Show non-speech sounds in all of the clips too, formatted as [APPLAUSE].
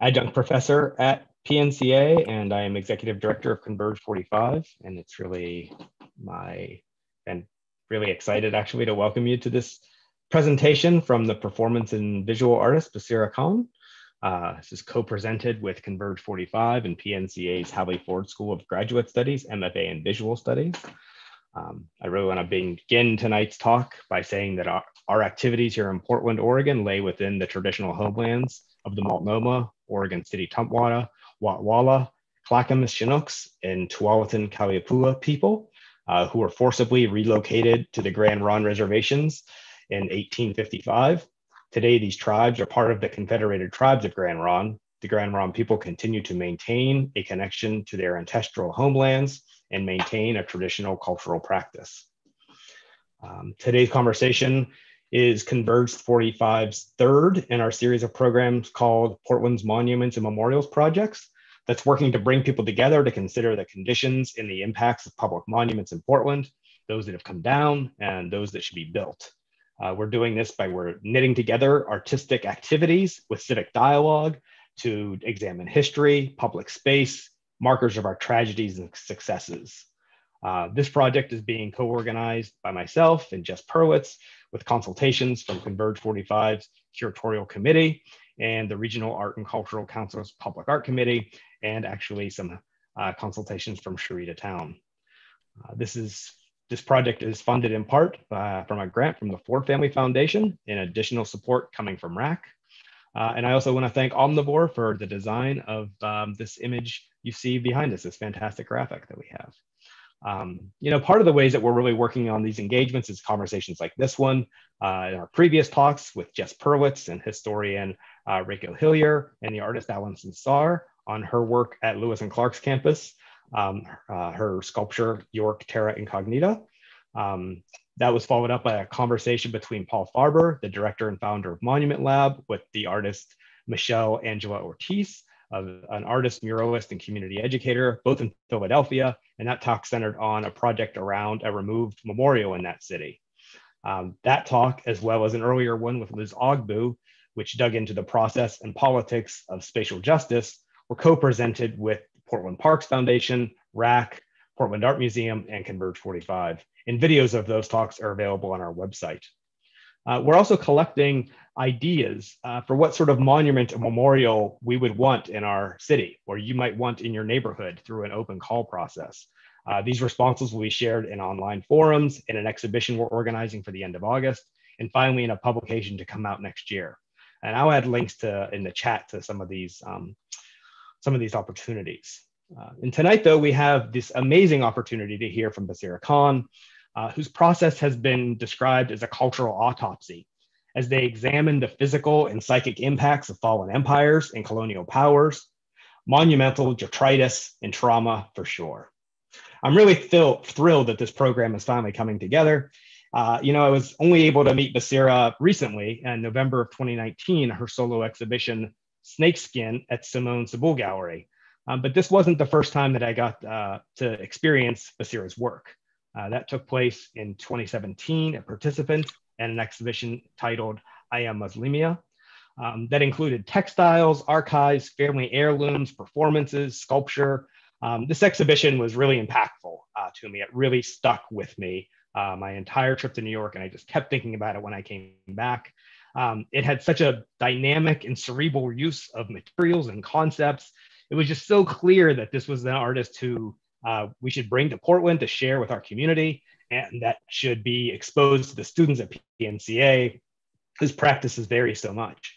adjunct professor at PNCA, and I am executive director of Converge 45. And it's really my, and really excited actually to welcome you to this presentation from the performance and visual artist Basheera Khan. Uh, this is co-presented with Converge 45 and PNCA's Hallie Ford School of Graduate Studies, MFA in Visual Studies. Um, I really want to begin tonight's talk by saying that our, our, activities here in Portland, Oregon lay within the traditional homelands of the Multnomah, Oregon City Tumwater, Watlala, Clackamas Chinooks, and Tualatin Kalapuya people uh, who were forcibly relocated to the Grand Ronde reservations in 1855. Today, these tribes are part of the Confederated Tribes of Grand Ronde. The Grand Ronde people continue to maintain a connection to their ancestral homelands and maintain a traditional cultural practice. Um, today's conversation is Converge 45's third in our series of programs called Portland's Monuments and Memorials Projects that's working to bring people together to consider the conditions and the impacts of public monuments in Portland, those that have come down and those that should be built. Uh, we're doing this by we're knitting together artistic activities with civic dialogue to examine history, public space, markers of our tragedies and successes. Uh, this project is being co-organized by myself and Jess Perlitz with consultations from Converge 45's curatorial committee and the Regional Art and Cultural Council's Public Art Committee, and actually some uh, consultations from Sherita Town. Uh, this is this project is funded in part uh, from a grant from the Ford Family Foundation and additional support coming from RAC. Uh, and I also want to thank Omnivore for the design of um, this image you see behind us, this fantastic graphic that we have. Um, you know, part of the ways that we're really working on these engagements is conversations like this one. Uh, in our previous talks with Jess Perlitz and historian uh, Rachel Hillier and the artist Alison Saar on her work at Lewis and Clark's campus, um, uh, her sculpture, York Terra Incognita. Um, that was followed up by a conversation between Paul Farber, the director and founder of Monument Lab, with the artist Michelle Angela Ortiz, an artist, muralist, and community educator, both in Philadelphia. And that talk centered on a project around a removed memorial in that city. Um, that talk, as well as an earlier one with Liz Ogbu, which dug into the process and politics of spatial justice, were co-presented with Portland Parks Foundation, RAC, Portland Art Museum, and Converge 45. And videos of those talks are available on our website. Uh, we're also collecting ideas uh, for what sort of monument or memorial we would want in our city or you might want in your neighborhood through an open call process. Uh, these responses will be shared in online forums, in an exhibition we're organizing for the end of August, and finally in a publication to come out next year. And I'll add links to in the chat to some of these um, some of these opportunities. Uh, and tonight, though, we have this amazing opportunity to hear from Basheera Khan, uh, whose process has been described as a cultural autopsy, as they examine the physical and psychic impacts of fallen empires and colonial powers, monumental detritus and trauma for sure. I'm really thrilled that this program is finally coming together. Uh, you know, I was only able to meet Basheera recently in November of 2019, her solo exhibition, Snakeskin at Simone Subal Gallery. Um, but this wasn't the first time that I got uh, to experience Basheera's work. Uh, that took place in 2017, a participant and an exhibition titled I Am Muslima. Um, that included textiles, archives, family heirlooms, performances, sculpture. Um, this exhibition was really impactful uh, to me. It really stuck with me uh, my entire trip to New York, and I just kept thinking about it when I came back. Um, it had such a dynamic and cerebral use of materials and concepts. It was just so clear that this was an artist who uh, we should bring to Portland to share with our community, and that should be exposed to the students at PNCA whose practices vary so much.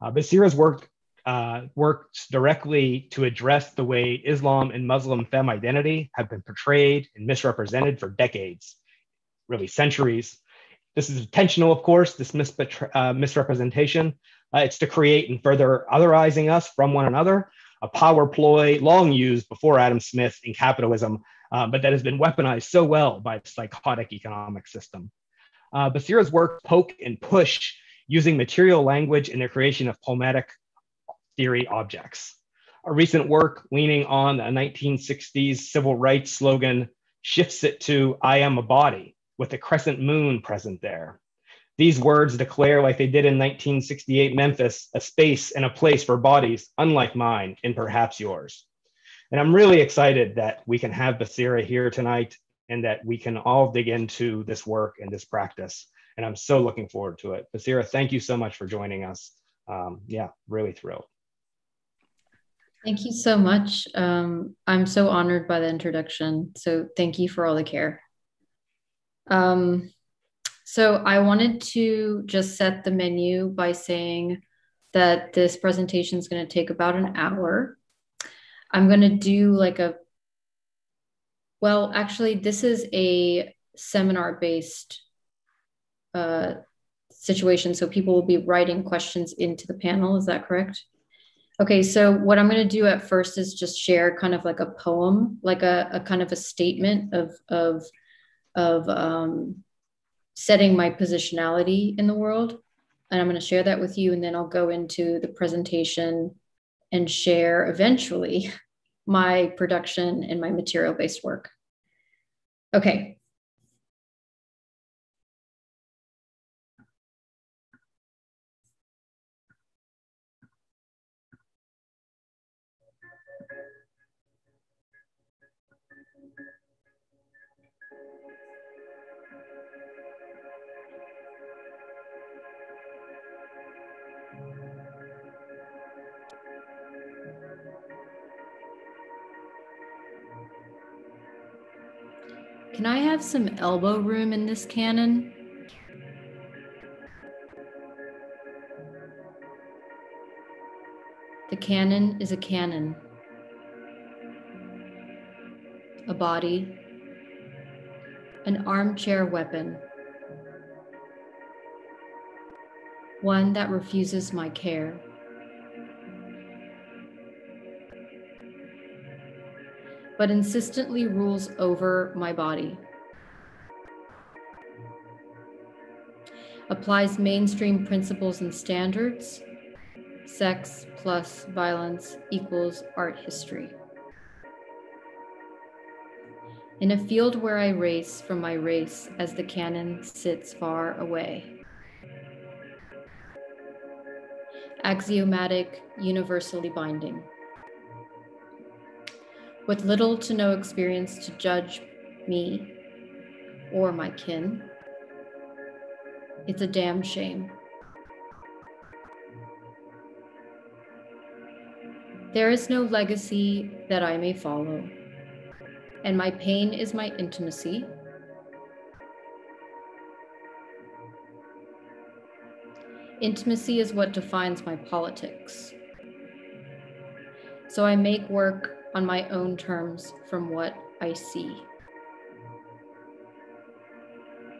Uh, Sira's work uh, works directly to address the way Islam and Muslim femme identity have been portrayed and misrepresented for decades, really centuries. This is intentional, of course, this mis uh, misrepresentation. Uh, it's to create and further otherizing us from one another, a power ploy long used before Adam Smith in capitalism, uh, but that has been weaponized so well by the psychotic economic system. Uh, Basheera's work poke and push using material language in the creation of poetic theory objects. A recent work leaning on a 1960s civil rights slogan shifts it to I am a body with a crescent moon present there. These words declare, like they did in 1968 Memphis, a space and a place for bodies unlike mine and perhaps yours. And I'm really excited that we can have Basheera here tonight and that we can all dig into this work and this practice. And I'm so looking forward to it. Basheera, thank you so much for joining us. Um, yeah, really thrilled. Thank you so much. Um, I'm so honored by the introduction. So thank you for all the care. Um, so I wanted to just set the menu by saying that this presentation is going to take about an hour. I'm going to do like a, well, actually, this is a seminar based uh, situation. So people will be writing questions into the panel. Is that correct? Okay, so what I'm going to do at first is just share kind of like a poem, like a, a kind of a statement of of of um, setting my positionality in the world, and I'm going to share that with you, and then I'll go into the presentation and share eventually [LAUGHS] my production and my material based work. Okay, have some elbow room in this cannon? The cannon is a cannon, a body, an armchair weapon, one that refuses my care. but insistently rules over my body. Applies mainstream principles and standards. Sex plus violence equals art history. In a field where I race from my race as the cannon sits far away. Axiomatic, universally binding with little to no experience to judge me or my kin. It's a damn shame. There is no legacy that I may follow, and my pain is my intimacy. Intimacy is what defines my politics. So I make work on my own terms from what I see.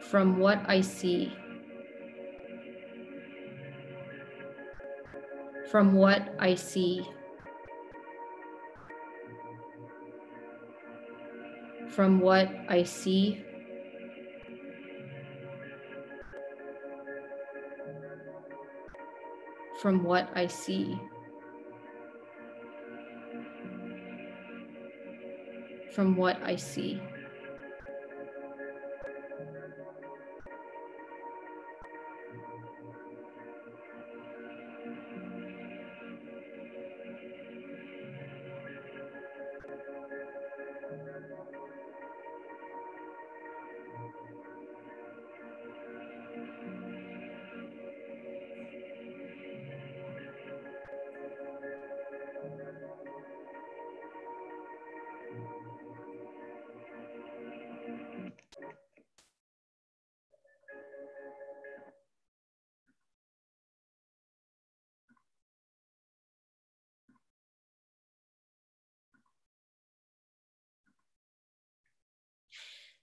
From what I see. From what I see. From what I see. From what I see. from what I see.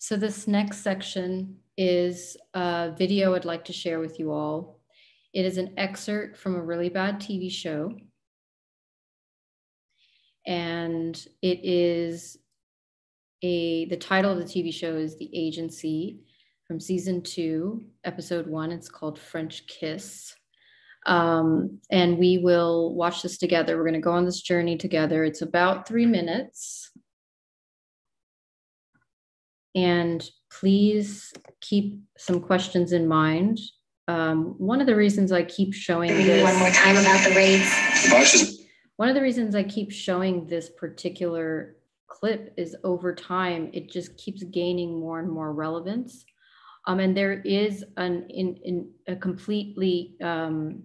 So this next section is a video I'd like to share with you all. It is an excerpt from a really bad TV show. And it is a, the title of the TV show is The Agency from season two, episode one. It's called French Kiss. Um, and we will watch this together. We're going to go on this journey together. It's about three minutes. And please keep some questions in mind um, one of the reasons I keep showing this. One more time about the raids. One of the reasons I keep showing this particular clip is over time, it just keeps gaining more and more relevance. Um, and there is an in, in a completely um,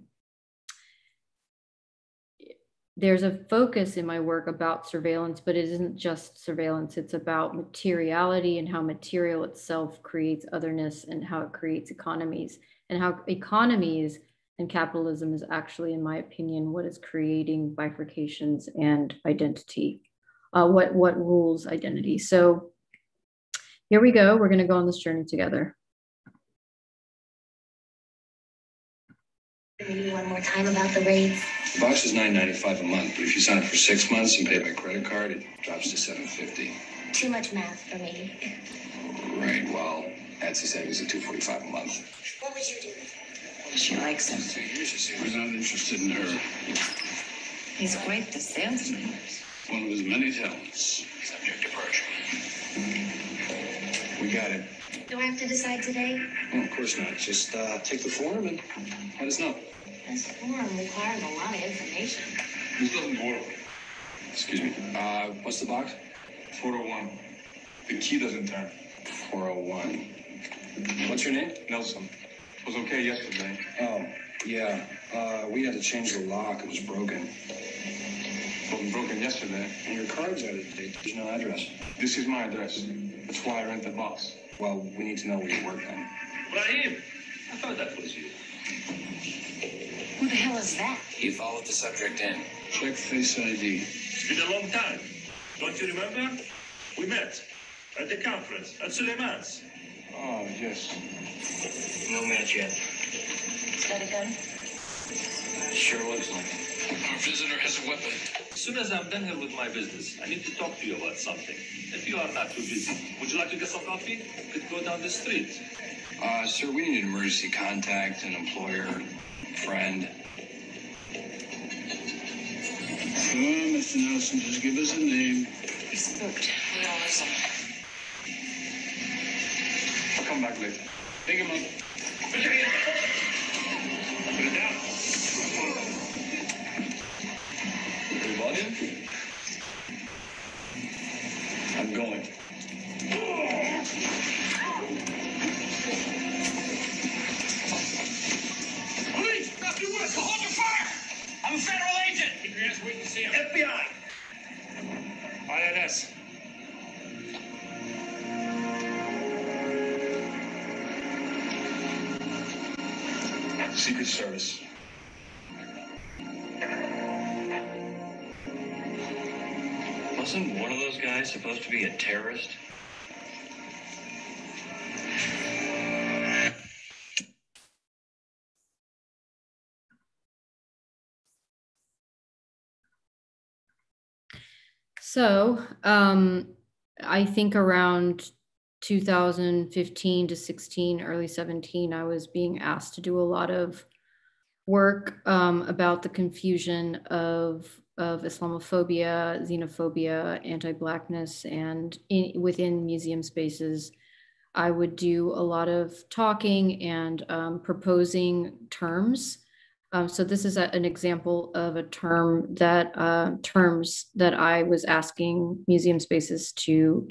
there's a focus in my work about surveillance, but it isn't just surveillance. It's about materiality and how material itself creates otherness and how it creates economies and how economies and capitalism is actually, in my opinion, what is creating bifurcations and identity. Uh, what what rules identity? So here we go. We're going to go on this journey together. Maybe one more time about the rates. The box is nine ninety five a month, but if you sign up for six months and pay by credit card, it drops to seven fifty. Too much math for me. Right. Well, Etsy said it was at two forty five a month. What would you do? She likes him. He was not interested in her. He's quite the salesman. One of his many talents. Subject to perjury. We got it. Do I have to decide today? Oh, of course not. Just uh, take the form and let us know. This form requires a lot of information. This doesn't work. Excuse me. Uh, what's the box? 401. The key doesn't turn. 401. What's your name? Nelson. Was okay yesterday. Oh, yeah. Uh, we had to change the lock. It was broken. Wasn't broken yesterday. And your card's out of date. There's no address. This is my address. That's why I rent the box. Well, we need to know where you work then. Brahim, I thought that was you. Who the hell is that? You followed the subject in. Check Face ID. It's been a long time. Don't you remember? We met at the conference at Suleiman's. Oh, yes. No match yet. Is that a gun? Sure looks like it. Our visitor has a weapon. As soon as I'm done here with my business, I need to talk to you about something. If you are not too busy, would you like to get some coffee? We could go down the street. Uh, sir, we need an emergency contact, an employer, friend. Come on, Mr. Nelson, just give us a name. He's spooked. We all listen. I'll come back later. Pick him up. Put your hand Put it down. So um, I think around 2015 to 16, early 17, I was being asked to do a lot of work um, about the confusion of of Islamophobia, xenophobia, anti-blackness, and in, within museum spaces, I would do a lot of talking and um, proposing terms. Um, so this is a, an example of a term that uh, terms that I was asking museum spaces to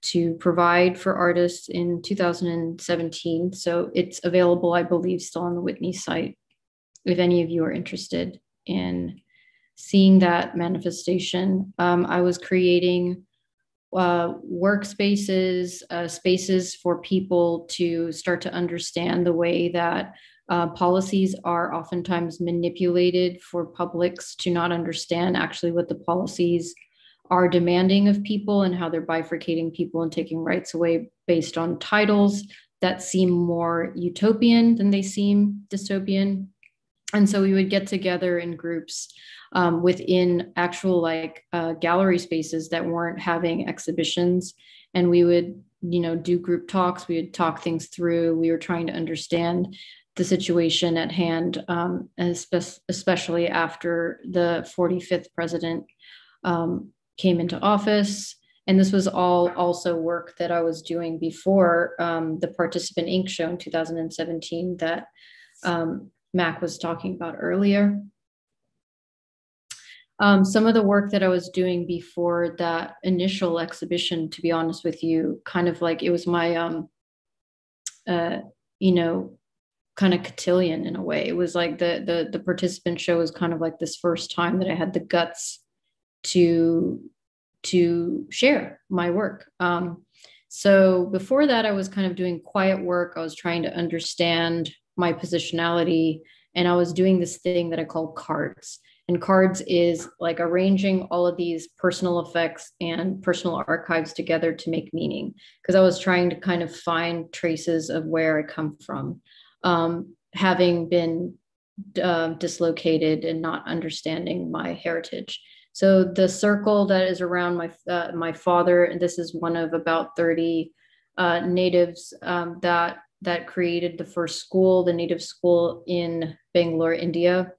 to provide for artists in 2017. So it's available, I believe, still on the Whitney site. If any of you are interested in seeing that manifestation. Um, I was creating uh, workspaces, uh, spaces for people to start to understand the way that uh, policies are oftentimes manipulated for publics to not understand actually what the policies are demanding of people and how they're bifurcating people and taking rights away based on titles that seem more utopian than they seem dystopian. And so we would get together in groups um, within actual like uh, gallery spaces that weren't having exhibitions. And we would you know do group talks. We would talk things through. We were trying to understand the situation at hand um, especially after the 45th president um, came into office and this was all also work that i was doing before um, the participant inc show in 2017 that um, Mac was talking about earlier. Um, some of the work that I was doing before that initial exhibition, to be honest with you, kind of like it was my, um, uh, you know, kind of cotillion in a way. It was like the the the participant show was kind of like this first time that I had the guts to to share my work. Um, so before that, I was kind of doing quiet work. I was trying to understand my positionality, and I was doing this thing that I call cards. And cards is like arranging all of these personal effects and personal archives together to make meaning. Because I was trying to kind of find traces of where I come from, um, having been uh, dislocated and not understanding my heritage. So the circle that is around my uh, my father, and this is one of about 30 uh, natives um, that that created the first school, the native school in Bangalore, India.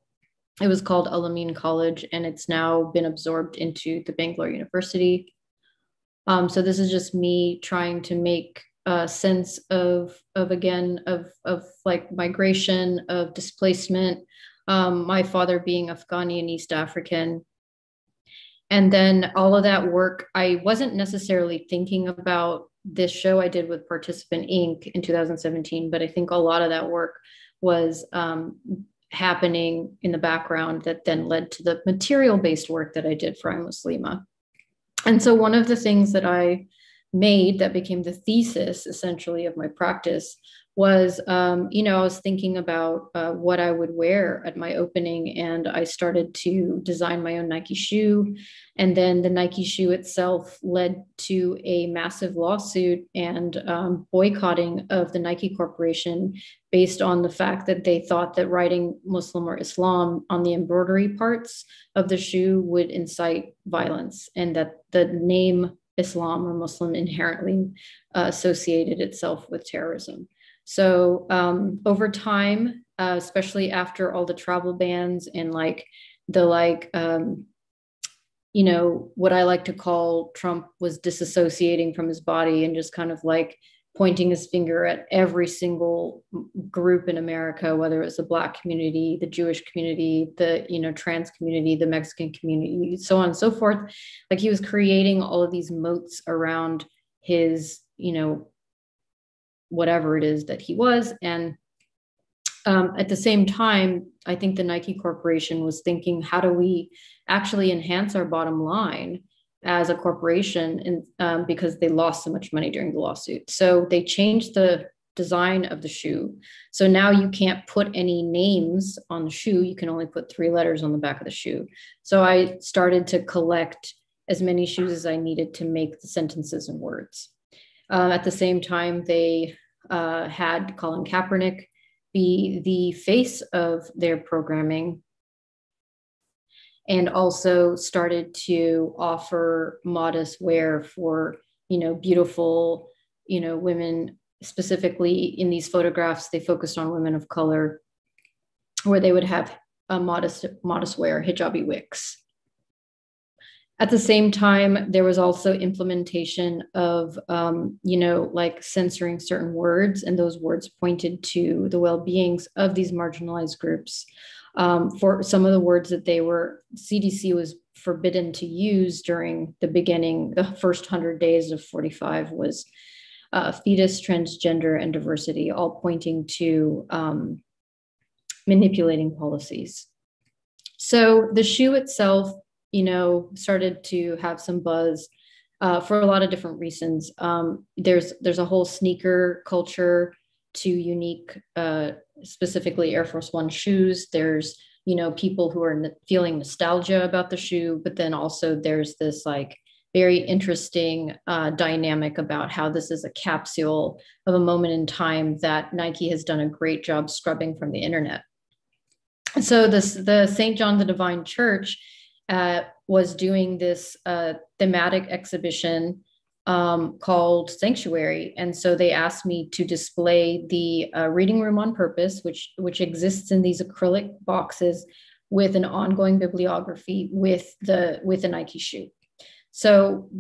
It was called Al-Amin College, and it's now been absorbed into the Bangalore University. Um, so this is just me trying to make a sense of of again of of like migration, of displacement. Um, my father being Afghani and East African, and then all of that work i wasn't necessarily thinking about this show i did with participant inc in 2017 but i think a lot of that work was um, happening in the background that then led to the material based work that i did for I'm muslima and so one of the things that i made that became the thesis essentially of my practice was um, you know i was thinking about uh, what i would wear at my opening and i started to design my own nike shoe. And then the nike shoe itself led to a massive lawsuit and um, boycotting of the nike corporation based on the fact that they thought that writing muslim or islam on the embroidery parts of the shoe would incite violence and that the name islam or muslim inherently uh, associated itself with terrorism. So um, over time, uh, especially after all the travel bans and like the like, um, you know, what I like to call Trump was disassociating from his body and just kind of like pointing his finger at every single group in America, whether it's the Black community, the Jewish community, the you know trans community, the Mexican community, so on and so forth. Like he was creating all of these moats around his you know whatever it is that he was. And um, at the same time, I think the Nike Corporation was thinking, how do we actually enhance our bottom line as a corporation? And um, because they lost so much money during the lawsuit, so they changed the design of the shoe. So now you can't put any names on the shoe. You can only put three letters on the back of the shoe. So I started to collect as many shoes as I needed to make the sentences and words. Uh, at the same time, they uh, had Colin Kaepernick be the face of their programming and also started to offer modest wear for you know beautiful you know women specifically in these photographs. They focused on women of color where they would have a modest modest wear hijabi wicks. At the same time there was also implementation of um, you know like censoring certain words and those words pointed to the well-beings of these marginalized groups um, for some of the words that they were cdc was forbidden to use during the beginning the first 100 days of 45 was uh, fetus transgender and diversity all pointing to um, manipulating policies so the shoe itself you know, started to have some buzz uh, for a lot of different reasons. Um, there's there's a whole sneaker culture to unique, uh, specifically Air Force One shoes. There's you know people who are feeling nostalgia about the shoe, but then also there's this like very interesting uh, dynamic about how this is a capsule of a moment in time that Nike has done a great job scrubbing from the internet. So this the St. John the Divine Church uh, was doing this uh, thematic exhibition um, called Sanctuary, and so they asked me to display the uh, reading room on purpose, which which exists in these acrylic boxes with an ongoing bibliography with the with a Nike shoe. So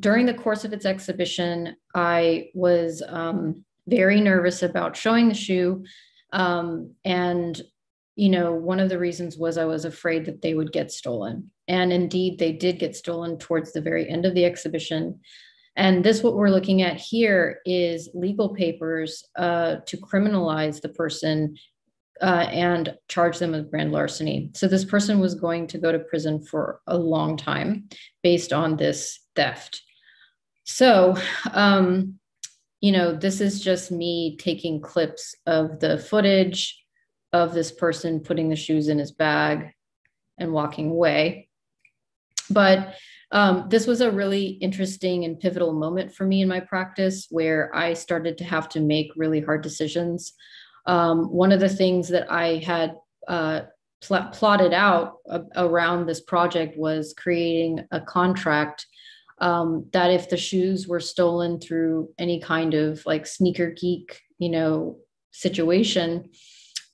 during the course of its exhibition, I was um, very nervous about showing the shoe Um, and, you know, one of the reasons was I was afraid that they would get stolen. And indeed, they did get stolen towards the very end of the exhibition. And this, what we're looking at here, is legal papers uh, to criminalize the person uh, and charge them with grand larceny. So this person was going to go to prison for a long time based on this theft. So, um, you know, this is just me taking clips of the footage of this person putting the shoes in his bag and walking away. But um, this was a really interesting and pivotal moment for me in my practice where I started to have to make really hard decisions. Um, one of the things that I had uh, pl- plotted out a- around this project was creating a contract um, that if the shoes were stolen through any kind of like sneaker geek, you know, situation,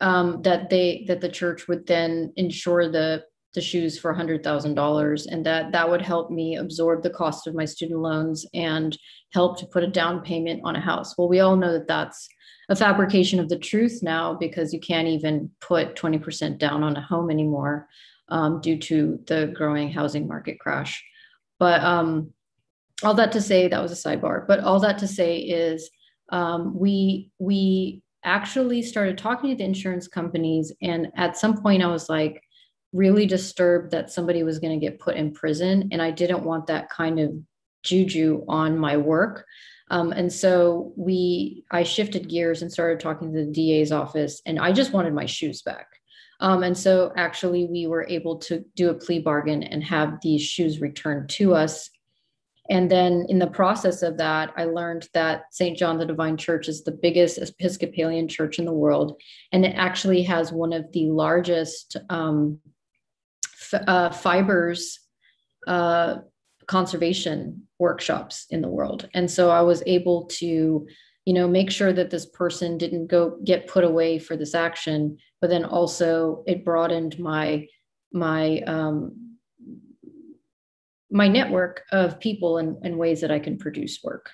um, that they that the church would then ensure the the shoes for $100,000 and that that would help me absorb the cost of my student loans and help to put a down payment on a house. Well, we all know that that's a fabrication of the truth now because you can't even put 20% down on a home anymore um, due to the growing housing market crash. But um, all that to say, that was a sidebar. But all that to say is, um, we we actually started talking to the insurance companies, and at some point, I was like really disturbed that somebody was going to get put in prison, and I didn't want that kind of juju on my work. Um, and so we, I shifted gears and started talking to the DA's office, and I just wanted my shoes back. Um, and so actually, we were able to do a plea bargain and have these shoes returned to us and then in the process of that, I learned that St. John the Divine Church is the biggest Episcopalian church in the world. And it actually has one of the largest um, uh, fibers uh, conservation workshops in the world. And so I was able to, you know, make sure that this person didn't go get put away for this action, but then also it broadened my my um, my network of people and, and ways that I can produce work.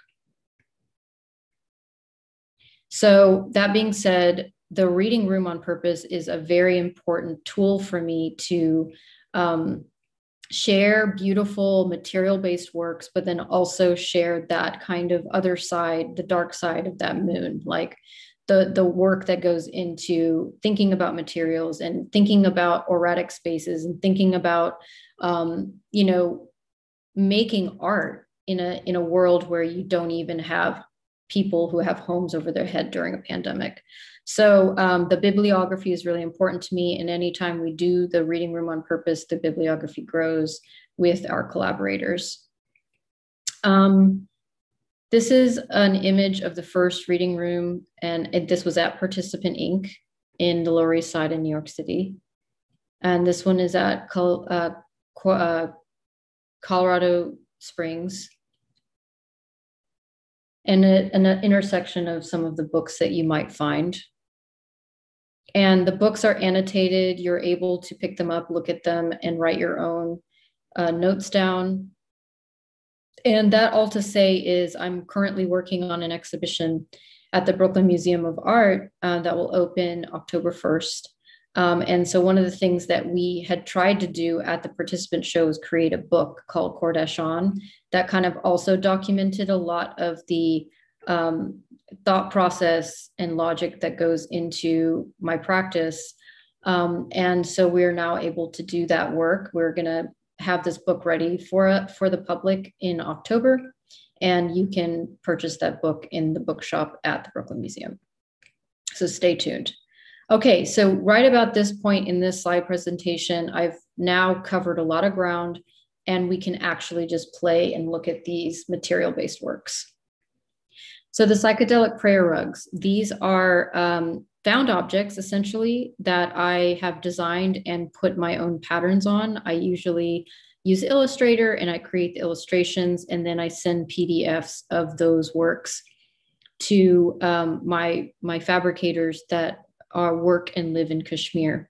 So, that being said, the reading room on purpose is a very important tool for me to um, share beautiful material based works, but then also share that kind of other side, the dark side of that moon, like the, the work that goes into thinking about materials and thinking about auratic spaces and thinking about, um, you know, making art in a in a world where you don't even have people who have homes over their head during a pandemic. So um, the bibliography is really important to me. And anytime we do the reading room on purpose, the bibliography grows with our collaborators. Um, this is an image of the first reading room, and it, this was at Participant Inc. in the Lower East Side in New York City. And this one is at uh, uh, Colorado Springs, and an intersection of some of the books that you might find. And the books are annotated. You're able to pick them up, look at them, and write your own uh, notes down. And that all to say is, I'm currently working on an exhibition at the Brooklyn Museum of Art uh, that will open October 1st. Um, and so one of the things that we had tried to do at the participant show create a book called Kodesh that kind of also documented a lot of the um, thought process and logic that goes into my practice. Um, and so we're now able to do that work. We're going to have this book ready for for the public in October, and you can purchase that book in the bookshop at the Brooklyn Museum. So stay tuned. Okay, so right about this point in this slide presentation, I've now covered a lot of ground and we can actually just play and look at these material-based works. So the psychedelic prayer rugs, these are um, found objects essentially that I have designed and put my own patterns on. I usually use Illustrator and I create the illustrations and then I send PDFs of those works to um, my, my fabricators that uh, work and live in Kashmir.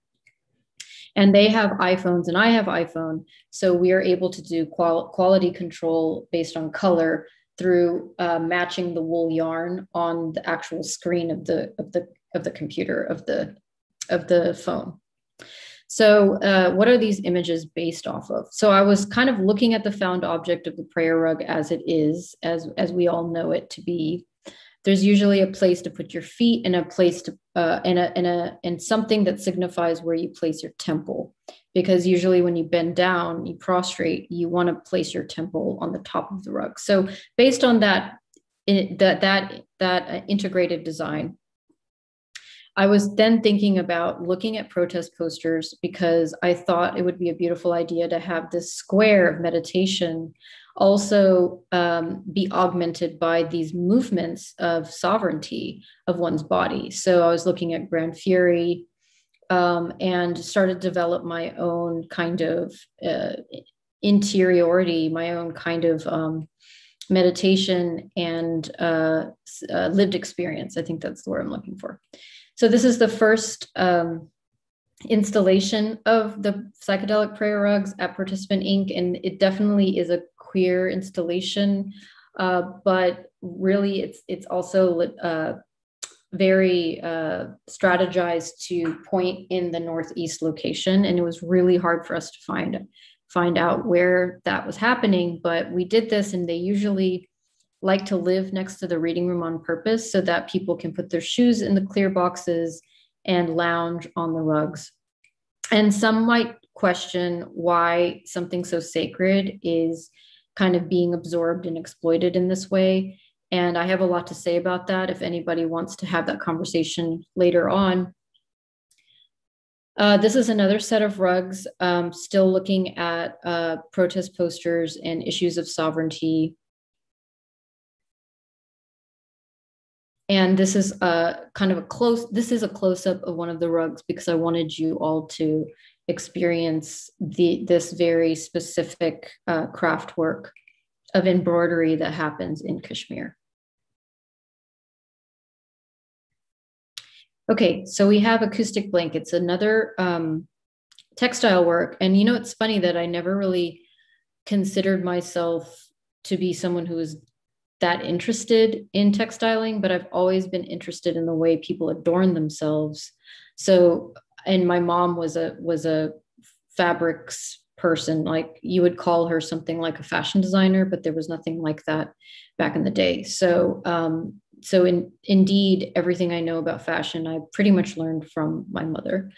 And they have iPhones and I have iPhone. So we are able to do qual- quality control based on color through uh, matching the wool yarn on the actual screen of the, of the of the computer of the of the phone. So, uh, what are these images based off of? So, I was kind of looking at the found object of the prayer rug as it is, as as we all know it to be. There's usually a place to put your feet and a place to uh, a and a and something that signifies where you place your temple, because usually when you bend down, you prostrate, you want to place your temple on the top of the rug. So, based on that, in, that that that uh, integrated design, I was then thinking about looking at protest posters because I thought it would be a beautiful idea to have this square of meditation also um, be augmented by these movements of sovereignty of one's body. So I was looking at Gran Fury um, and started to develop my own kind of uh, interiority, my own kind of um, meditation and uh, uh, lived experience. I think that's the word I'm looking for. So this is the first um, installation of the psychedelic prayer rugs at Participant Inc. And it definitely is a queer installation, uh, but really it's it's also uh, very uh, strategized to point in the northeast location, and it was really hard for us to find find out where that was happening. But we did this, and they usually like to live next to the reading room on purpose so that people can put their shoes in the clear boxes and lounge on the rugs. And some might question why something so sacred is kind of being absorbed and exploited in this way. And I have a lot to say about that if anybody wants to have that conversation later on. Uh, this is another set of rugs, um, still looking at uh, protest posters and issues of sovereignty And this is a kind of a close, this is a close up of one of the rugs because I wanted you all to experience the this very specific uh, craft work of embroidery that happens in Kashmir. Okay, so we have acoustic blankets, another um, textile work. And you know, it's funny that I never really considered myself to be someone who is that interested in textiling, but I've always been interested in the way people adorn themselves. So, and my mom was a was a fabrics person. Like you would call her something like a fashion designer, but there was nothing like that back in the day. So, um, so in indeed, everything I know about fashion, I pretty much learned from my mother.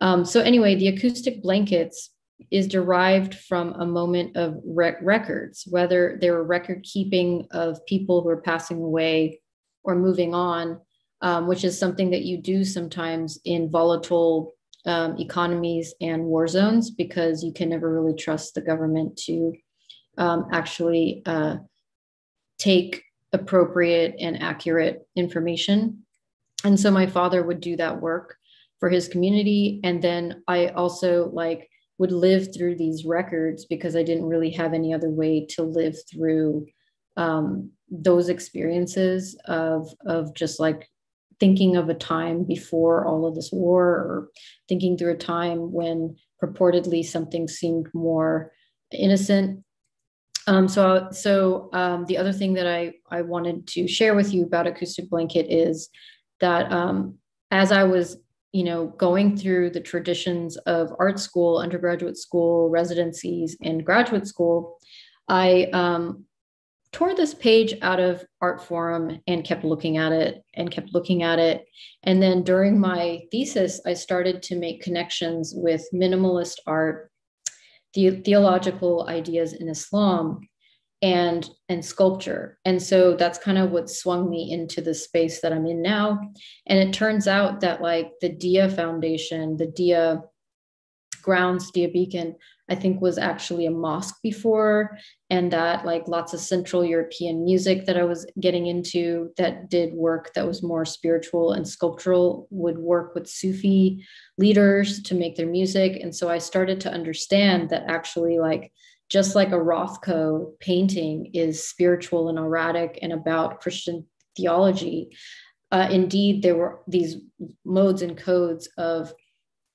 Um, so anyway, the acoustic blankets is derived from a moment of rec- records, whether they were record keeping of people who are passing away or moving on, um, which is something that you do sometimes in volatile um, economies and war zones because you can never really trust the government to um, actually uh, take appropriate and accurate information. And so my father would do that work for his community. And then I also like would live through these records because I didn't really have any other way to live through um, those experiences of of just like thinking of a time before all of this war or thinking through a time when purportedly something seemed more innocent. Um, so so um, the other thing that I, I wanted to share with you about acoustic blanket is that um, as I was you know, going through the traditions of art school, undergraduate school, residencies, and graduate school, I um, tore this page out of Artforum and kept looking at it and kept looking at it. And then during my thesis, I started to make connections with minimalist art, the theological ideas in Islam, and and sculpture and so that's kind of what swung me into the space that i'm in now and it turns out that like the dia foundation the dia grounds dia beacon i think was actually a mosque before and that like lots of central european music that i was getting into that did work that was more spiritual and sculptural would work with sufi leaders to make their music. And so i started to understand that actually like just like a Rothko painting is spiritual and auratic and about Christian theology, uh, indeed, there were these modes and codes of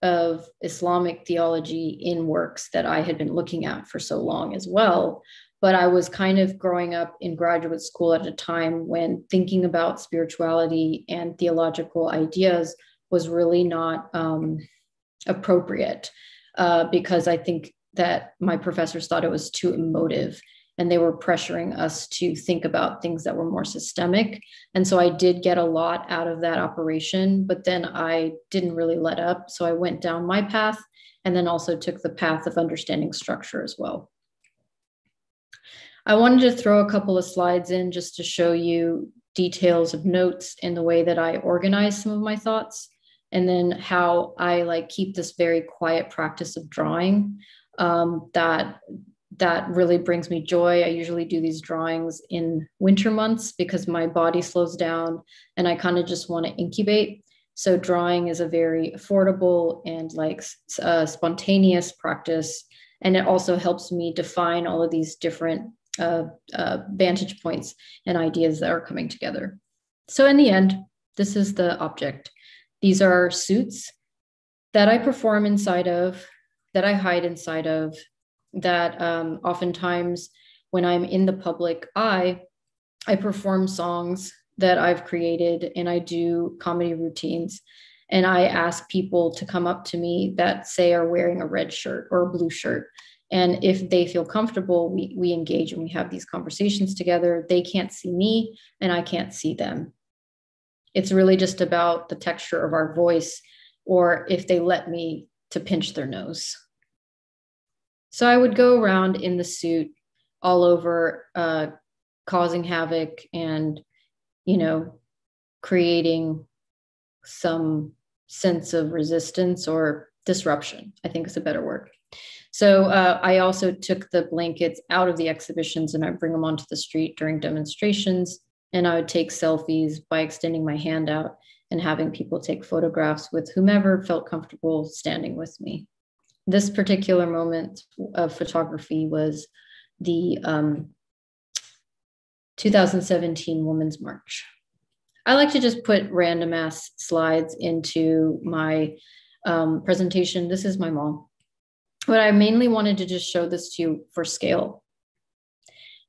of Islamic theology in works that I had been looking at for so long as well. But I was kind of growing up in graduate school at a time when thinking about spirituality and theological ideas was really not um, appropriate uh, because I think that my professors thought it was too emotive and they were pressuring us to think about things that were more systemic. And so I did get a lot out of that operation, but then I didn't really let up. So I went down my path and then also took the path of understanding structure as well. I wanted to throw a couple of slides in just to show you details of notes in the way that I organize some of my thoughts and then how I like keep this very quiet practice of drawing um, that that really brings me joy. I usually do these drawings in winter months because my body slows down and I kind of just want to incubate. So drawing is a very affordable and like uh, spontaneous practice. And it also helps me define all of these different uh, uh, vantage points and ideas that are coming together. So in the end, this is the object. These are suits that I perform inside of, that I hide inside of, that um, oftentimes when I'm in the public eye, I perform songs that I've created and I do comedy routines. And I ask people to come up to me that say are wearing a red shirt or a blue shirt. And if they feel comfortable, we, we engage and we have these conversations together. They can't see me and I can't see them. It's really just about the texture of our voice or if they let me to pinch their nose. So I would go around in the suit all over, uh, causing havoc and, you know, creating some sense of resistance or disruption, I think is a better word. So uh, I also took the blankets out of the exhibitions and I bring them onto the street during demonstrations. And I would take selfies by extending my hand out and having people take photographs with whomever felt comfortable standing with me this particular moment of photography was the um, 2017 Women's March. I like to just put random ass slides into my um, presentation. This is my mom. But I mainly wanted to just show this to you for scale.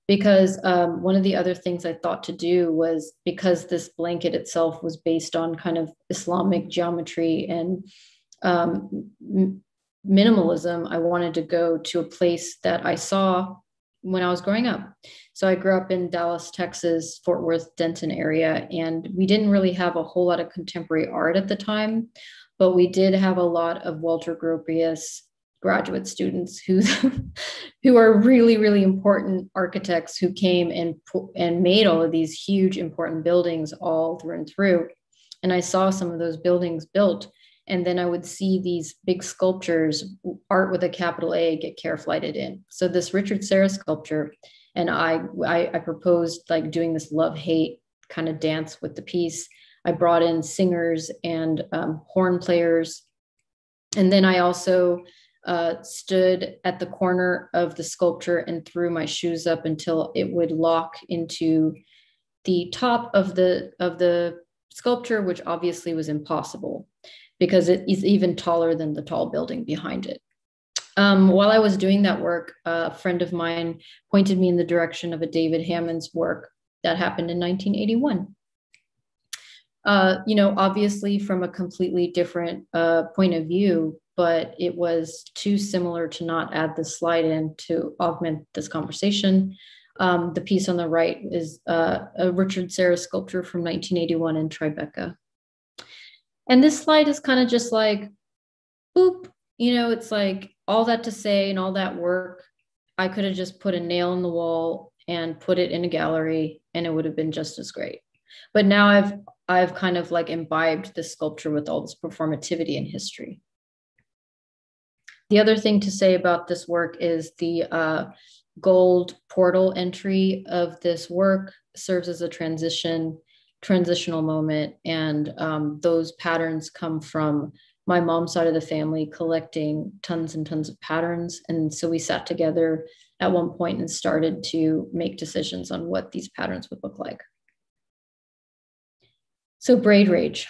Because um, one of the other things I thought to do was because this blanket itself was based on kind of Islamic geometry and um, minimalism, I wanted to go to a place that I saw when I was growing up. So I grew up in Dallas, Texas, Fort Worth, Denton area, and we didn't really have a whole lot of contemporary art at the time, but we did have a lot of Walter Gropius graduate students who [LAUGHS] who are really really important architects who came and and made all of these huge important buildings all through and through and i saw some of those buildings built and then I would see these big sculptures, art with a capital A, get care flighted in. So this Richard Serra sculpture, and I, I, I proposed like doing this love hate kind of dance with the piece. I brought in singers and um, horn players, and then I also uh, stood at the corner of the sculpture and threw my shoes up until it would lock into the top of the of the sculpture, which obviously was impossible because it is even taller than the tall building behind it. Um, while I was doing that work, a friend of mine pointed me in the direction of a David Hammons work that happened in 1981. Uh, you know, obviously from a completely different uh, point of view, but it was too similar to not add the slide in to augment this conversation. Um, the piece on the right is uh, a Richard Serra sculpture from 1981 in Tribeca. And this slide is kind of just like, boop, you know, it's like all that to say and all that work. I could have just put a nail in the wall and put it in a gallery and it would have been just as great. But now I've I've kind of like imbibed this sculpture with all this performativity and history. The other thing to say about this work is the uh, gold portal entry of this work serves as a transition transitional moment. And um, those patterns come from my mom's side of the family collecting tons and tons of patterns. And so we sat together at one point and started to make decisions on what these patterns would look like. So, braid rage.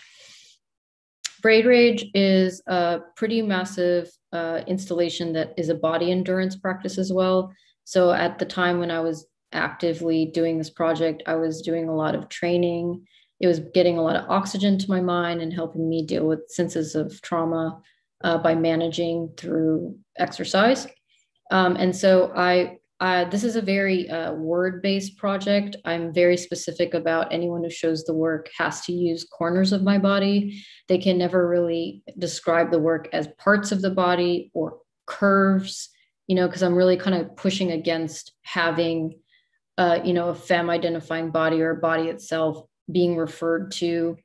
Braid Rage is a pretty massive uh, installation that is a body endurance practice as well. So at the time when I was actively doing this project, I was doing a lot of training. It was getting a lot of oxygen to my mind and helping me deal with senses of trauma uh, by managing through exercise. Um, and so I this is a very uh, word-based project. I'm very specific about anyone who shows the work has to use corners of my body. They can never really describe the work as parts of the body or curves, you know, because I'm really kind of pushing against having, uh, you know, a femme identifying body or body itself being referred to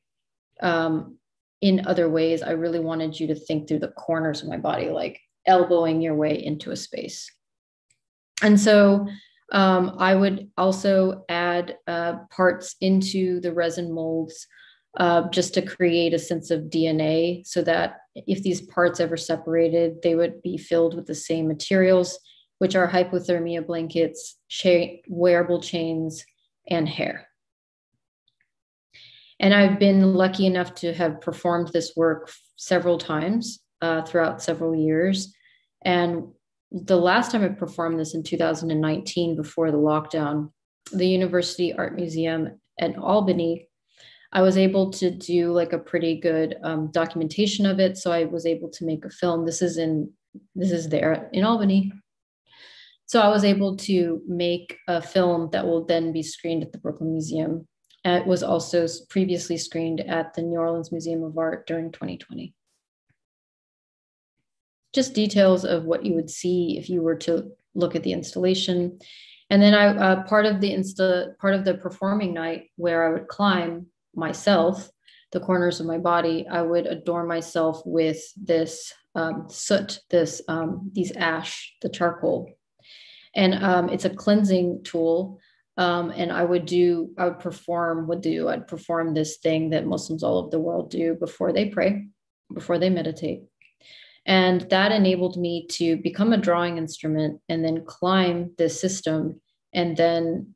um, in other ways. I really wanted you to think through the corners of my body, like elbowing your way into a space. And so um, I would also add uh, parts into the resin molds uh, just to create a sense of DNA so that if these parts ever separated, they would be filled with the same materials, which are hypothermia blankets, cha- wearable chains, and hair. And I've been lucky enough to have performed this work several times uh, throughout several years. And the last time I performed this in 2019 before the lockdown, the University Art Museum at Albany, I was able to do like a pretty good um, documentation of it. So I was able to make a film. This is in this is there in Albany. So I was able to make a film that will then be screened at the Brooklyn Museum. it was also previously screened at the New Orleans Museum of Art during 2020 just details of what you would see if you were to look at the installation. And then I uh, part of the insta part of the performing night where I would climb myself the corners of my body, I would adorn myself with this um, soot, this um, these ash, the charcoal, and um, it's a cleansing tool. Um, and I would do, I would perform, would do, I'd perform this thing that Muslims all over the world do before they pray, before they meditate. And that enabled me to become a drawing instrument and then climb this system and then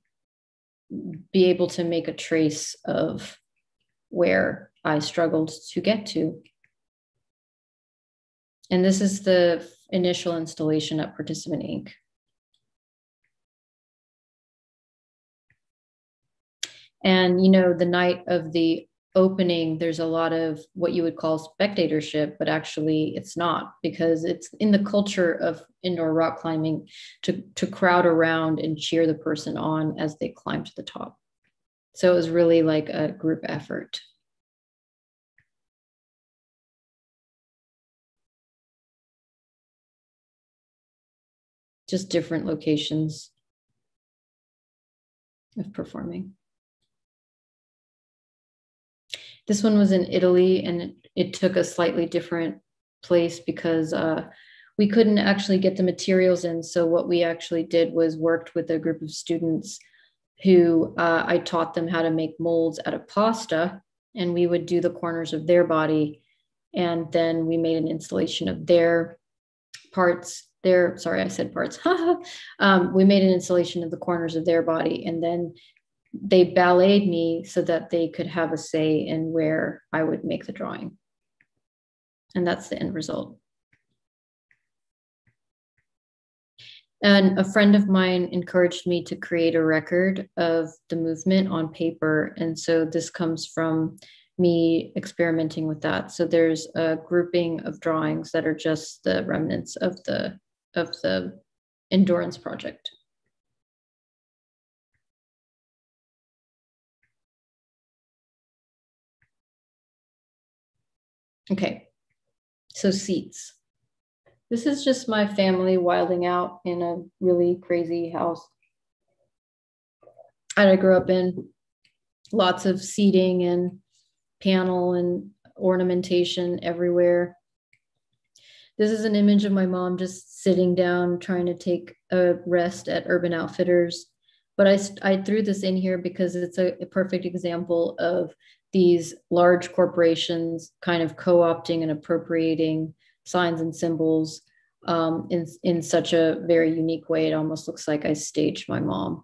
be able to make a trace of where I struggled to get to. And this is the initial installation at Participant Inc. And, you know, the night of the opening there's a lot of what you would call spectatorship but actually it's not because it's in the culture of indoor rock climbing to to crowd around and cheer the person on as they climb to the top. So it was really like a group effort. Just different locations of performing this one was in Italy and it, it took a slightly different place because uh, we couldn't actually get the materials in. So what we actually did was worked with a group of students who uh, I taught them how to make molds out of pasta, and we would do the corners of their body, and then we made an installation of their parts. Their sorry, I said parts. [LAUGHS] um, we made an installation of the corners of their body, and then they balleted me so that they could have a say in where I would make the drawing. And that's the end result. And a friend of mine encouraged me to create a record of the movement on paper. And so this comes from me experimenting with that. So there's a grouping of drawings that are just the remnants of the of the endurance project. Okay, so seats. This is just my family wilding out in a really crazy house that I grew up in. Lots of seating and panel and ornamentation everywhere. This is an image of my mom just sitting down trying to take a rest at Urban Outfitters. But I, I threw this in here because it's a, a perfect example of these large corporations kind of co-opting and appropriating signs and symbols um, in, in such a very unique way. It almost looks like I staged my mom.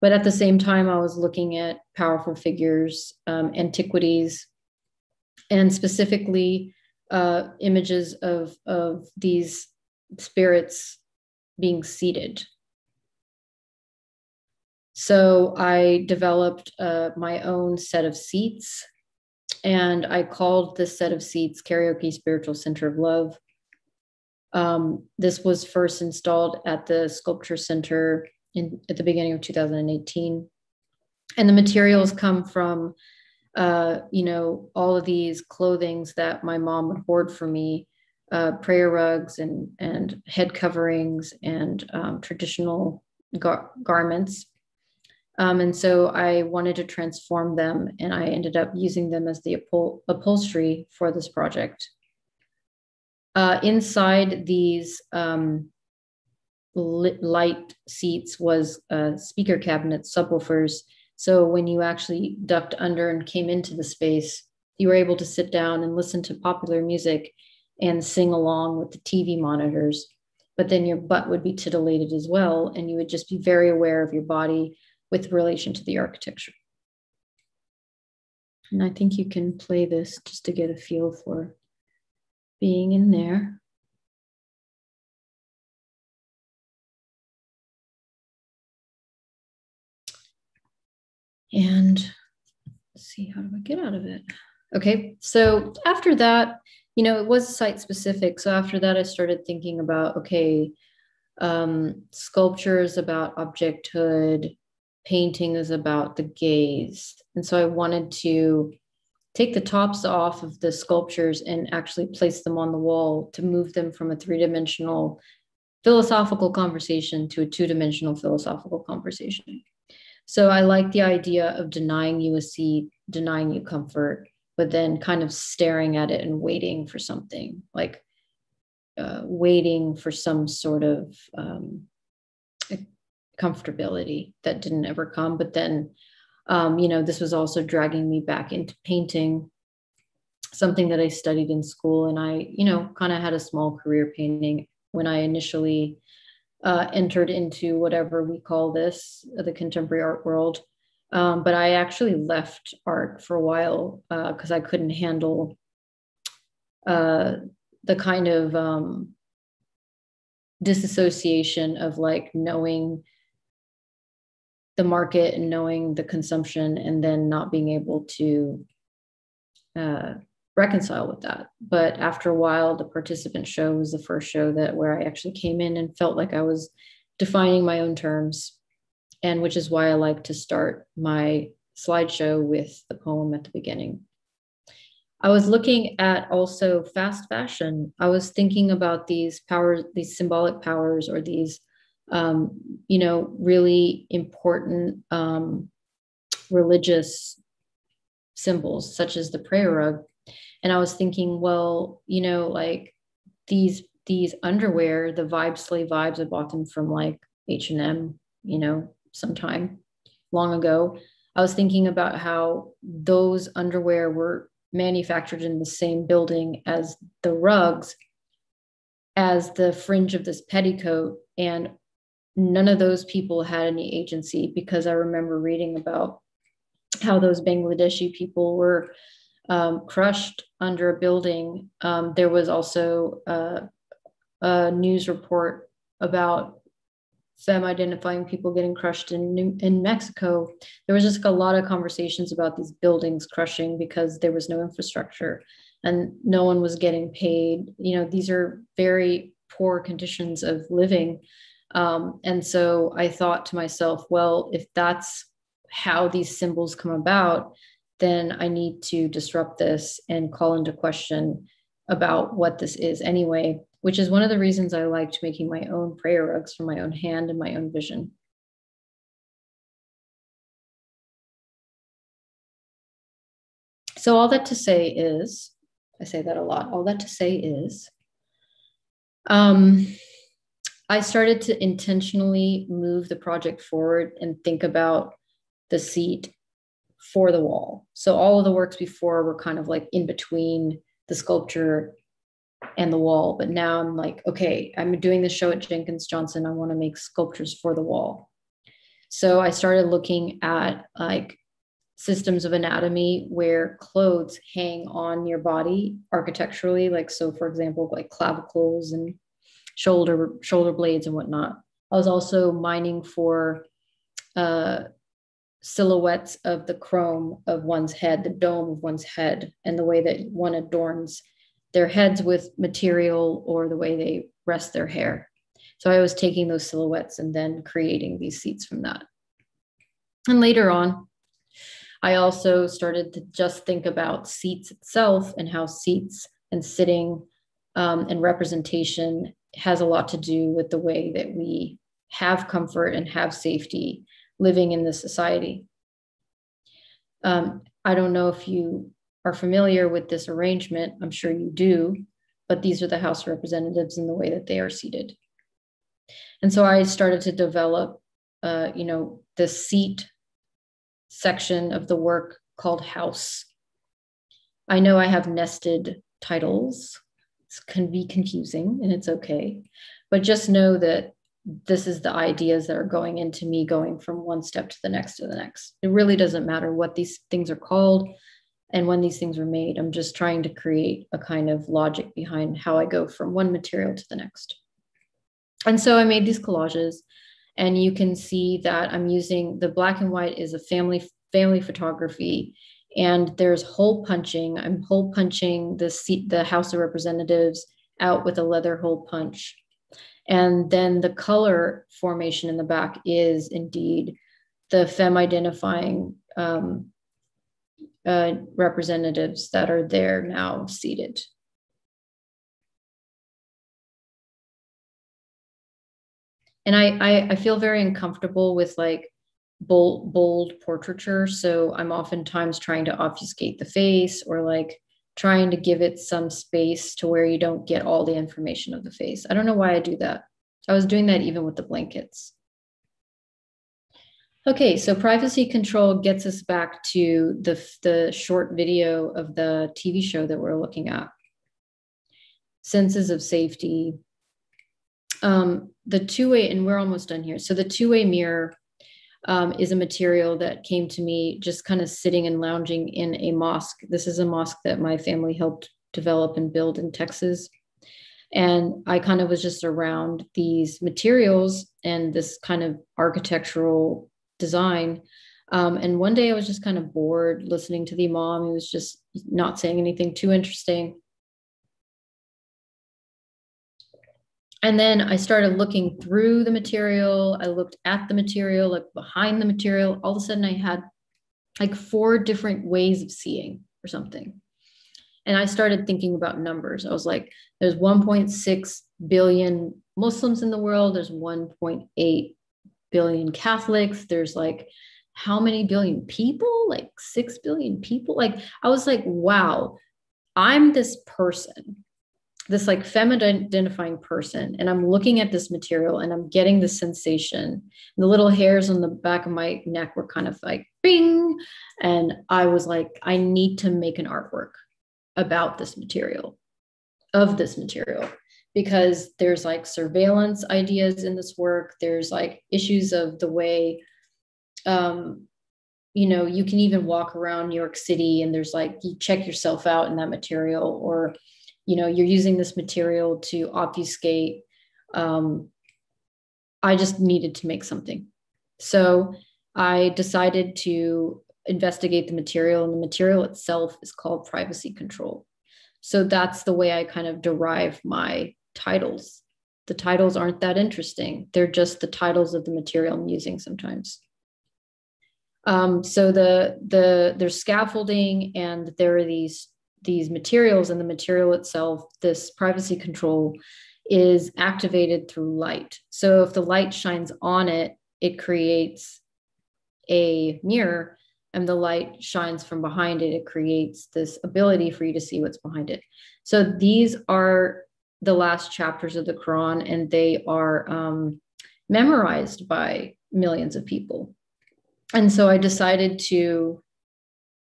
but at the same time, I was looking at powerful figures, um, antiquities, and specifically uh, images of, of these spirits being seated. So I developed uh, my own set of seats, and I called this set of seats Karaoke Spiritual Center of Love. Um, this was first installed at the Sculpture Center in, at the beginning of 2018. And the materials come from, uh, you know, all of these clothings that my mom would hoard for me, uh, prayer rugs and, and head coverings and um, traditional gar- garments. Um, and so I wanted to transform them, and I ended up using them as the uphol- upholstery for this project. Uh, inside these um, light seats was a speaker cabinet, subwoofers. So when you actually ducked under and came into the space, you were able to sit down and listen to popular music and sing along with the TV monitors. But then your butt would be titillated as well, and you would just be very aware of your body with relation to the architecture. And I think you can play this just to get a feel for being in there. And let's see, how do I get out of it? Okay, so after that, you know, it was site specific. So after that, I started thinking about okay, um, sculpture is about objecthood, painting is about the gaze. And so I wanted to take the tops off of the sculptures and actually place them on the wall to move them from a three dimensional philosophical conversation to a two dimensional philosophical conversation. So I like the idea of denying you a seat, denying you comfort, but then kind of staring at it and waiting for something, like uh, waiting for some sort of um, comfortability that didn't ever come. But then, um, you know, this was also dragging me back into painting, something that I studied in school. And I, you know, kind of had a small career painting when I initially uh, entered into whatever we call this, uh, the contemporary art world. Um, but I actually left art for a while because uh, I couldn't handle uh, the kind of um, disassociation of like knowing the market and knowing the consumption and then not being able to uh, reconcile with that. But after a while, the participant show was the first show that where I actually came in and felt like I was defining my own terms, and which is why I like to start my slideshow with the poem at the beginning. I was looking at also fast fashion. I was thinking about these powers, these symbolic powers, or these, um, you know, really important um, religious symbols, such as the prayer rug, and i was thinking well you know like these these underwear the vibe slave vibes i bought them from like h&m you know sometime long ago. I was thinking about how those underwear were manufactured in the same building as the rugs as the fringe of this petticoat and none of those people had any agency because i remember reading about how those bangladeshi people were um, crushed under a building. Um, there was also uh, a news report about them identifying people getting crushed in New, in Mexico. There was just a lot of conversations about these buildings crushing because there was no infrastructure and no one was getting paid. You know, these are very poor conditions of living. Um, and so I thought to myself, well, if that's how these symbols come about, then I need to disrupt this and call into question about what this is anyway, which is one of the reasons I liked making my own prayer rugs from my own hand and my own vision. So, all that to say is, I say that a lot, all that to say is, um, I started to intentionally move the project forward and think about the seat for the wall. So all of the works before were kind of like in between the sculpture and the wall. But now I'm like, okay, I'm doing the show at Jenkins Johnson. I want to make sculptures for the wall. So I started looking at like systems of anatomy where clothes hang on your body architecturally, like so, for example, like clavicles and shoulder shoulder blades and whatnot. I was also mining for uh, silhouettes of the chrome of one's head, the dome of one's head, and the way that one adorns their heads with material or the way they rest their hair. So I was taking those silhouettes and then creating these seats from that. And later on, I also started to just think about seats itself and how seats and sitting um, and representation has a lot to do with the way that we have comfort and have safety living in this society. Um, I don't know if you are familiar with this arrangement. I'm sure you do, but these are the House Representatives in the way that they are seated. And so I started to develop, uh, you know, the seat section of the work called House. I know I have nested titles. It can be confusing and it's okay, but just know that this is the ideas that are going into me going from one step to the next to the next. It really doesn't matter what these things are called and when these things were made. I'm just trying to create a kind of logic behind how I go from one material to the next. And so I made these collages and you can see that I'm using the black and white is a family family photography and there's hole punching. I'm hole punching the seat, the House of Representatives out with a leather hole punch and then the color formation in the back is indeed the femme identifying um, uh, representatives that are there now seated. And I, I, I feel very uncomfortable with like bold, bold portraiture. So I'm oftentimes trying to obfuscate the face or like trying to give it some space to where you don't get all the information of the face. I don't know why I do that. I was doing that even with the blankets. Okay, so privacy control gets us back to the, the short video of the TV show that we're looking at. Senses of safety. Um, the two-way, and we're almost done here. So the two-way mirror um, is a material that came to me just kind of sitting and lounging in a mosque. This is a mosque that my family helped develop and build in Texas. And I kind of was just around these materials and this kind of architectural design. Um, and one day I was just kind of bored listening to the imam. He was just not saying anything too interesting. And then I started looking through the material. I looked at the material, like behind the material. All of a sudden, I had like four different ways of seeing or something. And I started thinking about numbers. I was like, there's 1.6 billion Muslims in the world, there's 1.8 billion Catholics, there's like how many billion people? Like 6 billion people. Like, I was like, wow, I'm this person this like feminine identifying person and i'm looking at this material and i'm getting the sensation. And the little hairs on the back of my neck were kind of like bing and i was like i need to make an artwork about this material of this material because there's like surveillance ideas in this work. There's like issues of the way um you know you can even walk around new york city and there's like you check yourself out in that material or you know you're using this material to obfuscate um, i just needed to make something. So i decided to investigate the material and the material itself is called privacy control. So that's the way i kind of derive my titles. The titles aren't that interesting. They're just the titles of the material i'm using sometimes. Um, so the the there's scaffolding and there are these these materials and the material itself, this privacy control is activated through light. So if the light shines on it, it creates a mirror and the light shines from behind it, it creates this ability for you to see what's behind it. So these are the last chapters of the Quran, and they are um, memorized by millions of people. And so I decided to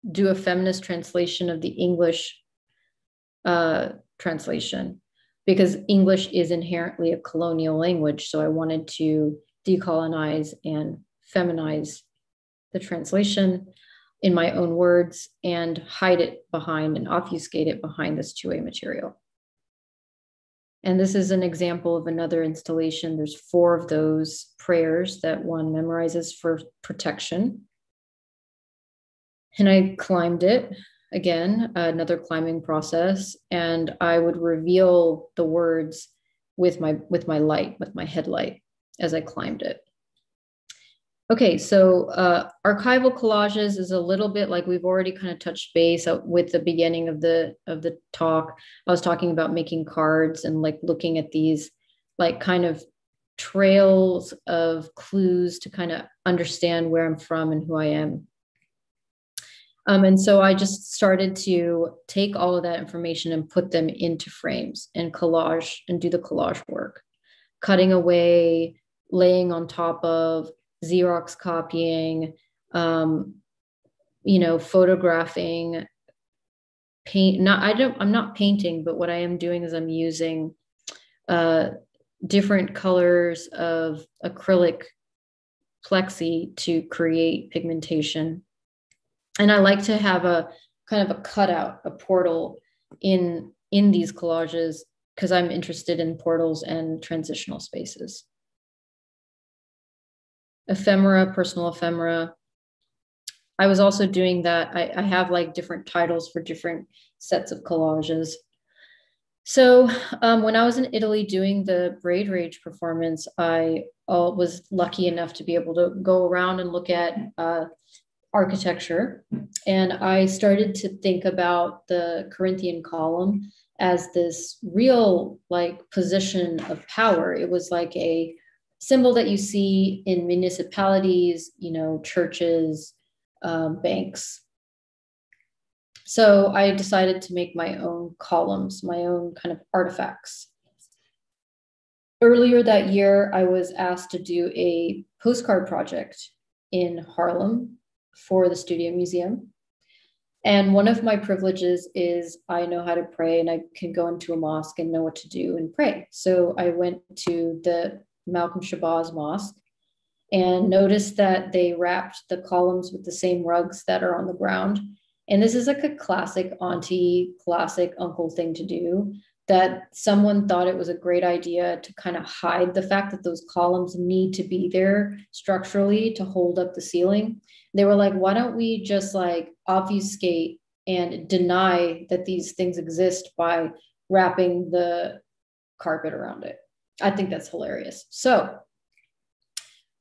do a feminist translation of the English uh, translation because English is inherently a colonial language. So I wanted to decolonize and feminize the translation in my own words and hide it behind and obfuscate it behind this two-way material. And this is an example of another installation. There's four of those prayers that one memorizes for protection. And I climbed it again, another climbing process, and I would reveal the words with my with my light, with my headlight as I climbed it. Okay, so uh, archival collages is a little bit like we've already kind of touched base with the beginning of the of the talk. I was talking about making cards and like looking at these like kind of trails of clues to kind of understand where I'm from and who I am. Um, and so I just started to take all of that information and put them into frames and collage and do the collage work, cutting away, laying on top of, Xerox copying, um, you know, photographing, paint. Not I don't. I'm not painting, but what I am doing is I'm using uh, different colors of acrylic plexi to create pigmentation. And I like to have a kind of a cutout, a portal in in these collages because I'm interested in portals and transitional spaces ephemera, personal ephemera. I was also doing that. I, I have like different titles for different sets of collages. So um, when I was in Italy doing the Braid Rage performance, I uh, was lucky enough to be able to go around and look at uh, architecture. And I started to think about the Corinthian column as this real like position of power. It was like a symbol that you see in municipalities, you know, churches, um, banks. So I decided to make my own columns, my own kind of artifacts. Earlier that year, I was asked to do a postcard project in Harlem for the Studio Museum. And one of my privileges is I know how to pray and I can go into a mosque and know what to do and pray. So I went to the Malcolm Shabazz Mosque and noticed that they wrapped the columns with the same rugs that are on the ground. And this is like a classic auntie, classic uncle thing to do. That someone thought it was a great idea to kind of hide the fact that those columns need to be there structurally to hold up the ceiling. They were like, why don't we just like obfuscate and deny that these things exist by wrapping the carpet around it? I think that's hilarious. So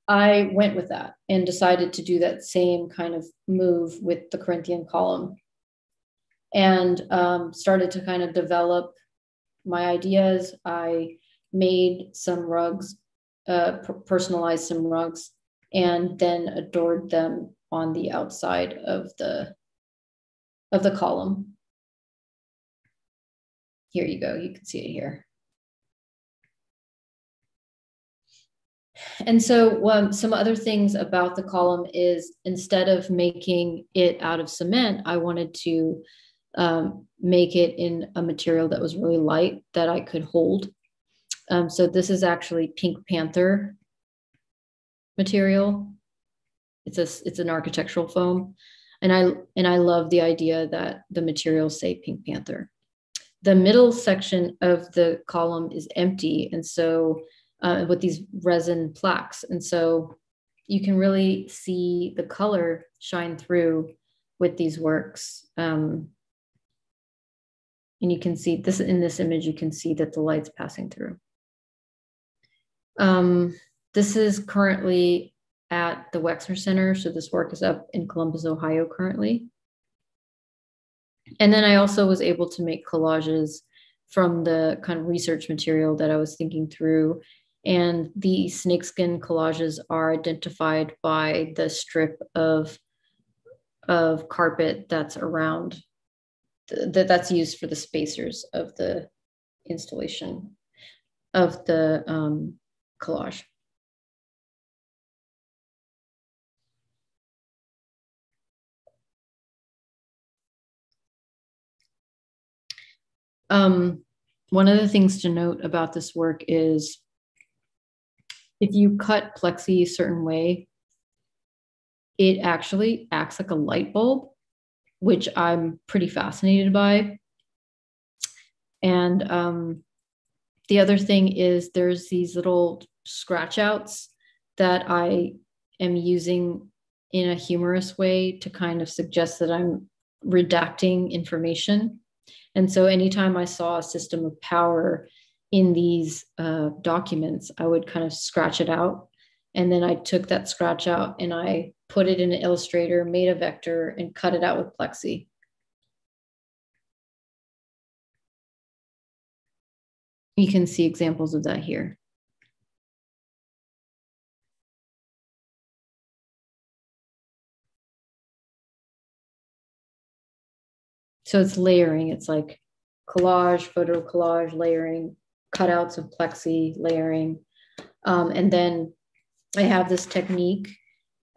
I went with that and decided to do that same kind of move with the Corinthian column and um, started to kind of develop my ideas. I made some rugs, uh, personalized some rugs, and then adored them on the outside of the of the column. Here you go. You can see it here. And so, um, some other things about the column is instead of making it out of cement, I wanted to um, make it in a material that was really light that I could hold. Um, so, this is actually Pink Panther material. It's a it's an architectural foam, and I and I love the idea that the materials say Pink Panther. The middle section of the column is empty, and so uh, with these resin plaques. And so you can really see the color shine through with these works. Um, and you can see this in this image, you can see that the light's passing through. Um, this is currently at the Wexner Center. So this work is up in Columbus, Ohio currently. And then I also was able to make collages from the kind of research material that I was thinking through and the snakeskin collages are identified by the strip of of carpet that's around that that's used for the spacers of the installation of the um, collage. Um, one of the things to note about this work is if you cut plexi a certain way, it actually acts like a light bulb, which I'm pretty fascinated by. And um, the other thing is there's these little scratch outs that I am using in a humorous way to kind of suggest that I'm redacting information. And so anytime I saw a system of power in these uh, documents, I would kind of scratch it out. And then I took that scratch out and I put it in Illustrator, made a vector, and cut it out with Plexi. You can see examples of that here. So it's layering. It's like collage, photo collage, layering, cutouts of plexi, layering. Um, and then I have this technique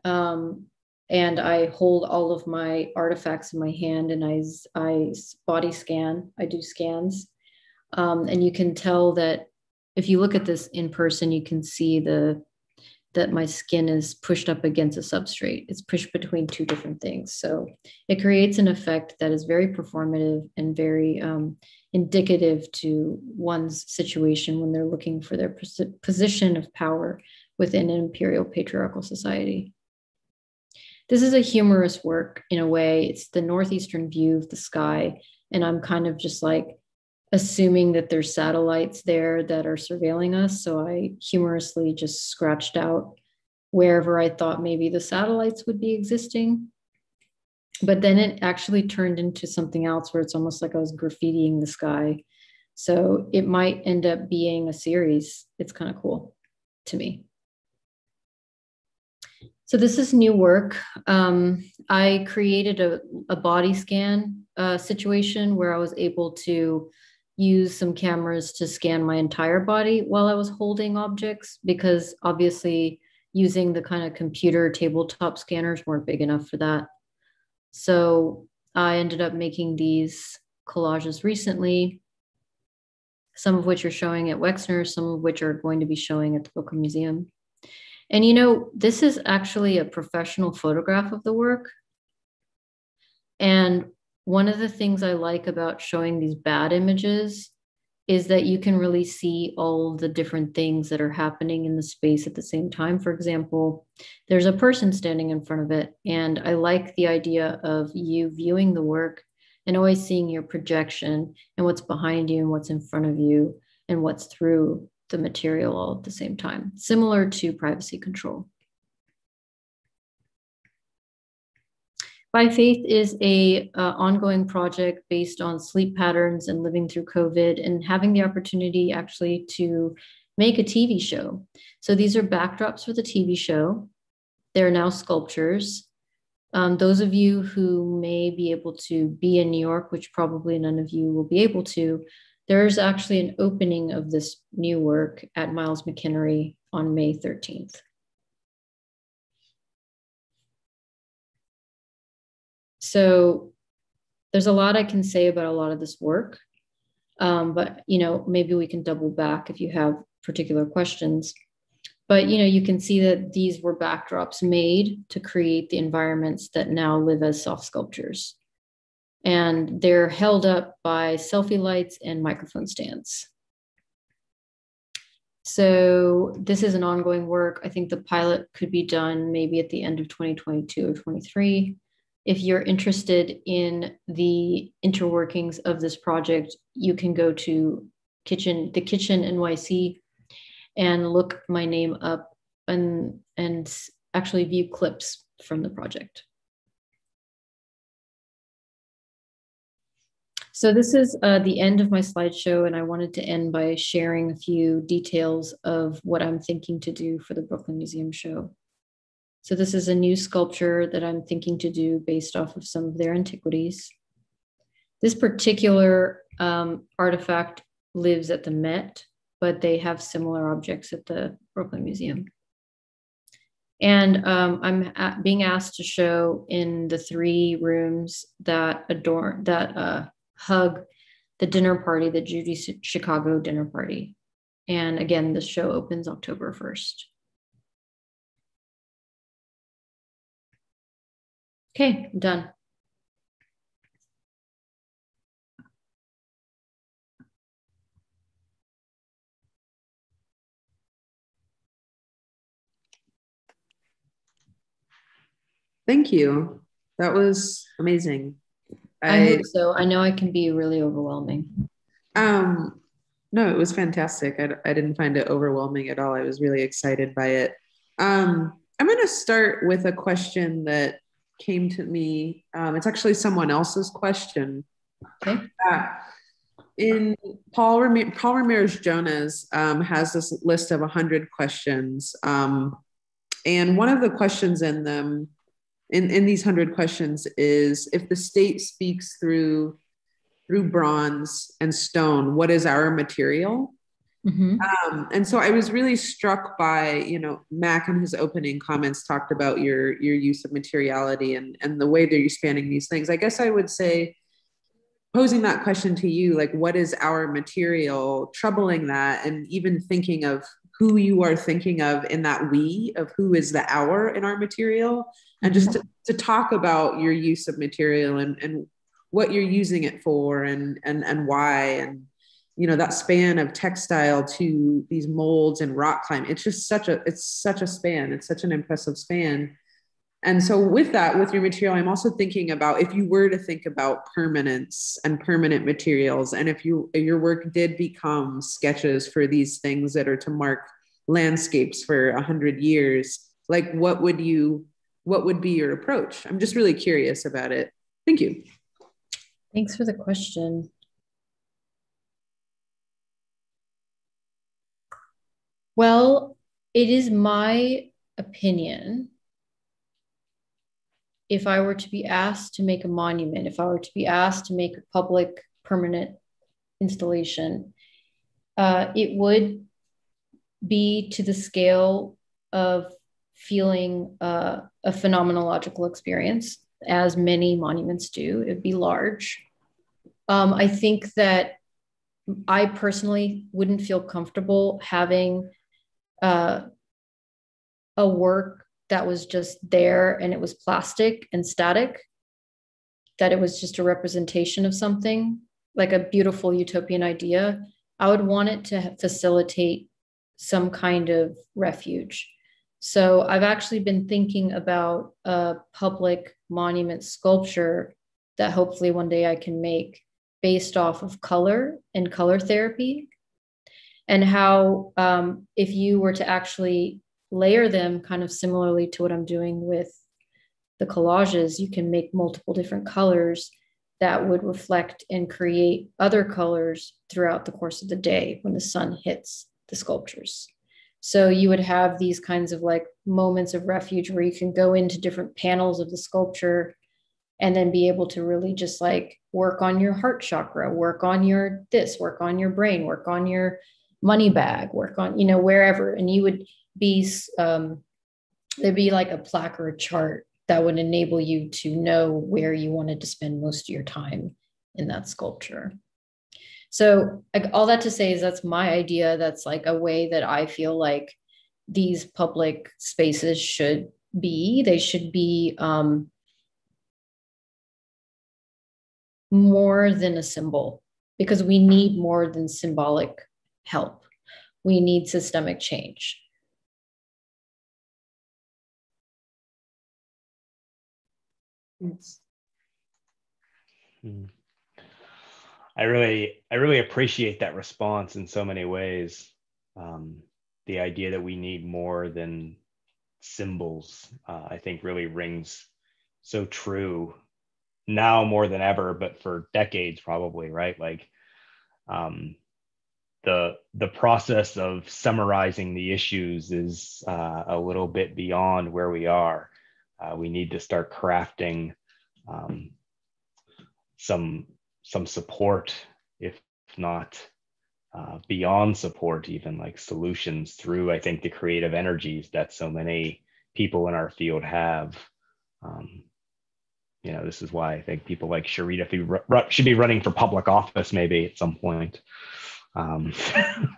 um, and I hold all of my artifacts in my hand and I, I body scan, I do scans. Um, and you can tell that if you look at this in person, you can see the that my skin is pushed up against a substrate. It's pushed between two different things. So it creates an effect that is very performative and very um, indicative to one's situation when they're looking for their pos- position of power within an imperial patriarchal society. This is a humorous work in a way. It's the northeastern view of the sky. And I'm kind of just like assuming that there's satellites there that are surveilling us. So I humorously just scratched out wherever I thought maybe the satellites would be existing. But then it actually turned into something else where it's almost like I was graffitiing the sky. So it might end up being a series. It's kind of cool to me. So this is new work. Um, I created a, a body scan uh, situation where I was able to use some cameras to scan my entire body while I was holding objects because obviously using the kind of computer tabletop scanners weren't big enough for that. So I ended up making these collages recently, some of which are showing at Wexner, some of which are going to be showing at the Brooklyn Museum. And you know, this is actually a professional photograph of the work. And one of the things I like about showing these bad images is that you can really see all the different things that are happening in the space at the same time. For example, there's a person standing in front of it. And I like the idea of you viewing the work and always seeing your projection and what's behind you and what's in front of you and what's through the material all at the same time, similar to privacy control. By Faith is a uh, ongoing project based on sleep patterns and living through COVID and having the opportunity actually to make a TV show. So these are backdrops for the TV show. They're now sculptures. Um, those of you who may be able to be in New York, which probably none of you will be able to, there's actually an opening of this new work at Miles McEnery on May 13th. So there's a lot I can say about a lot of this work. Um, but you know, maybe we can double back if you have particular questions. But you know, you can see that these were backdrops made to create the environments that now live as soft sculptures. And they're held up by selfie lights and microphone stands. So this is an ongoing work. I think the pilot could be done maybe at the end of 2022 or 23 if you're interested in the interworkings of this project, you can go to Kitchen, the Kitchen NYC, and look my name up and and actually view clips from the project. So this is uh, the end of my slideshow, and I wanted to end by sharing a few details of what I'm thinking to do for the Brooklyn Museum show. So this is a new sculpture that I'm thinking to do based off of some of their antiquities. This particular um, artifact lives at the Met, but they have similar objects at the Brooklyn Museum. And um, I'm being asked to show in the three rooms that adorn, that uh, hug the dinner party, the Judy Chicago dinner party. And again, the show opens October 1st. Okay, I'm done. Thank you. That was amazing. I, I hope so. I know I can be really overwhelming. Um, no, it was fantastic. I, I didn't find it overwhelming at all. I was really excited by it. Um, I'm going to start with a question that came to me. Um, it's actually someone else's question. Okay. Uh, in Paul, Ram- Paul Ramirez Jonas um, has this list of 100 questions. Um, and one of the questions in them in, in these 100 questions is if the state speaks through through bronze and stone what is our material mm-hmm. um, and so i was really struck by you know mac in his opening comments talked about your your use of materiality and and the way that you're spanning these things i guess i would say posing that question to you like what is our material troubling that and even thinking of who you are thinking of in that we of who is the our in our material and just to, to talk about your use of material and, and what you're using it for and and and why and you know that span of textile to these molds and rock climb. It's just such a it's such a span. It's such an impressive span. And so with that with your material i'm also thinking about if you were to think about permanence and permanent materials and if you your work did become sketches for these things that are to mark landscapes for a hundred years like what would you what would be your approach? I'm just really curious about it. Thank you. Thanks for the question. Well it is my opinion if I were to be asked to make a monument, if I were to be asked to make a public permanent installation, uh, it would be to the scale of feeling uh, a phenomenological experience, as many monuments do. It'd be large. Um, I think that I personally wouldn't feel comfortable having uh, a work that was just there and it was plastic and static, that it was just a representation of something, like a beautiful utopian idea, I would want it to facilitate some kind of refuge. So I've actually been thinking about a public monument sculpture that hopefully one day I can make based off of color and color therapy and how um, if you were to actually layer them kind of similarly to what I'm doing with the collages, you can make multiple different colors that would reflect and create other colors throughout the course of the day when the sun hits the sculptures. So you would have these kinds of like moments of refuge where you can go into different panels of the sculpture and then be able to really just like work on your heart chakra, work on your this, work on your brain, work on your money bag, work on, you know, wherever. And you would be um, there'd be like a plaque or a chart that would enable you to know where you wanted to spend most of your time in that sculpture so like, all that to say is that's my idea that's like a way that i feel like these public spaces should be they should be um, more than a symbol because we need more than symbolic help we need systemic change Yes. Hmm. I really, I really appreciate that response in so many ways. Um, the idea that we need more than symbols, uh, I think, really rings so true now more than ever, but for decades probably, right? Like um, the the process of summarizing the issues is uh, a little bit beyond where we are uh, we need to start crafting um, some some support, if not uh, beyond support, even like solutions through I think the creative energies that so many people in our field have. Um, you know, this is why I think people like Sharita should be running for public office maybe at some point. Um, [LAUGHS]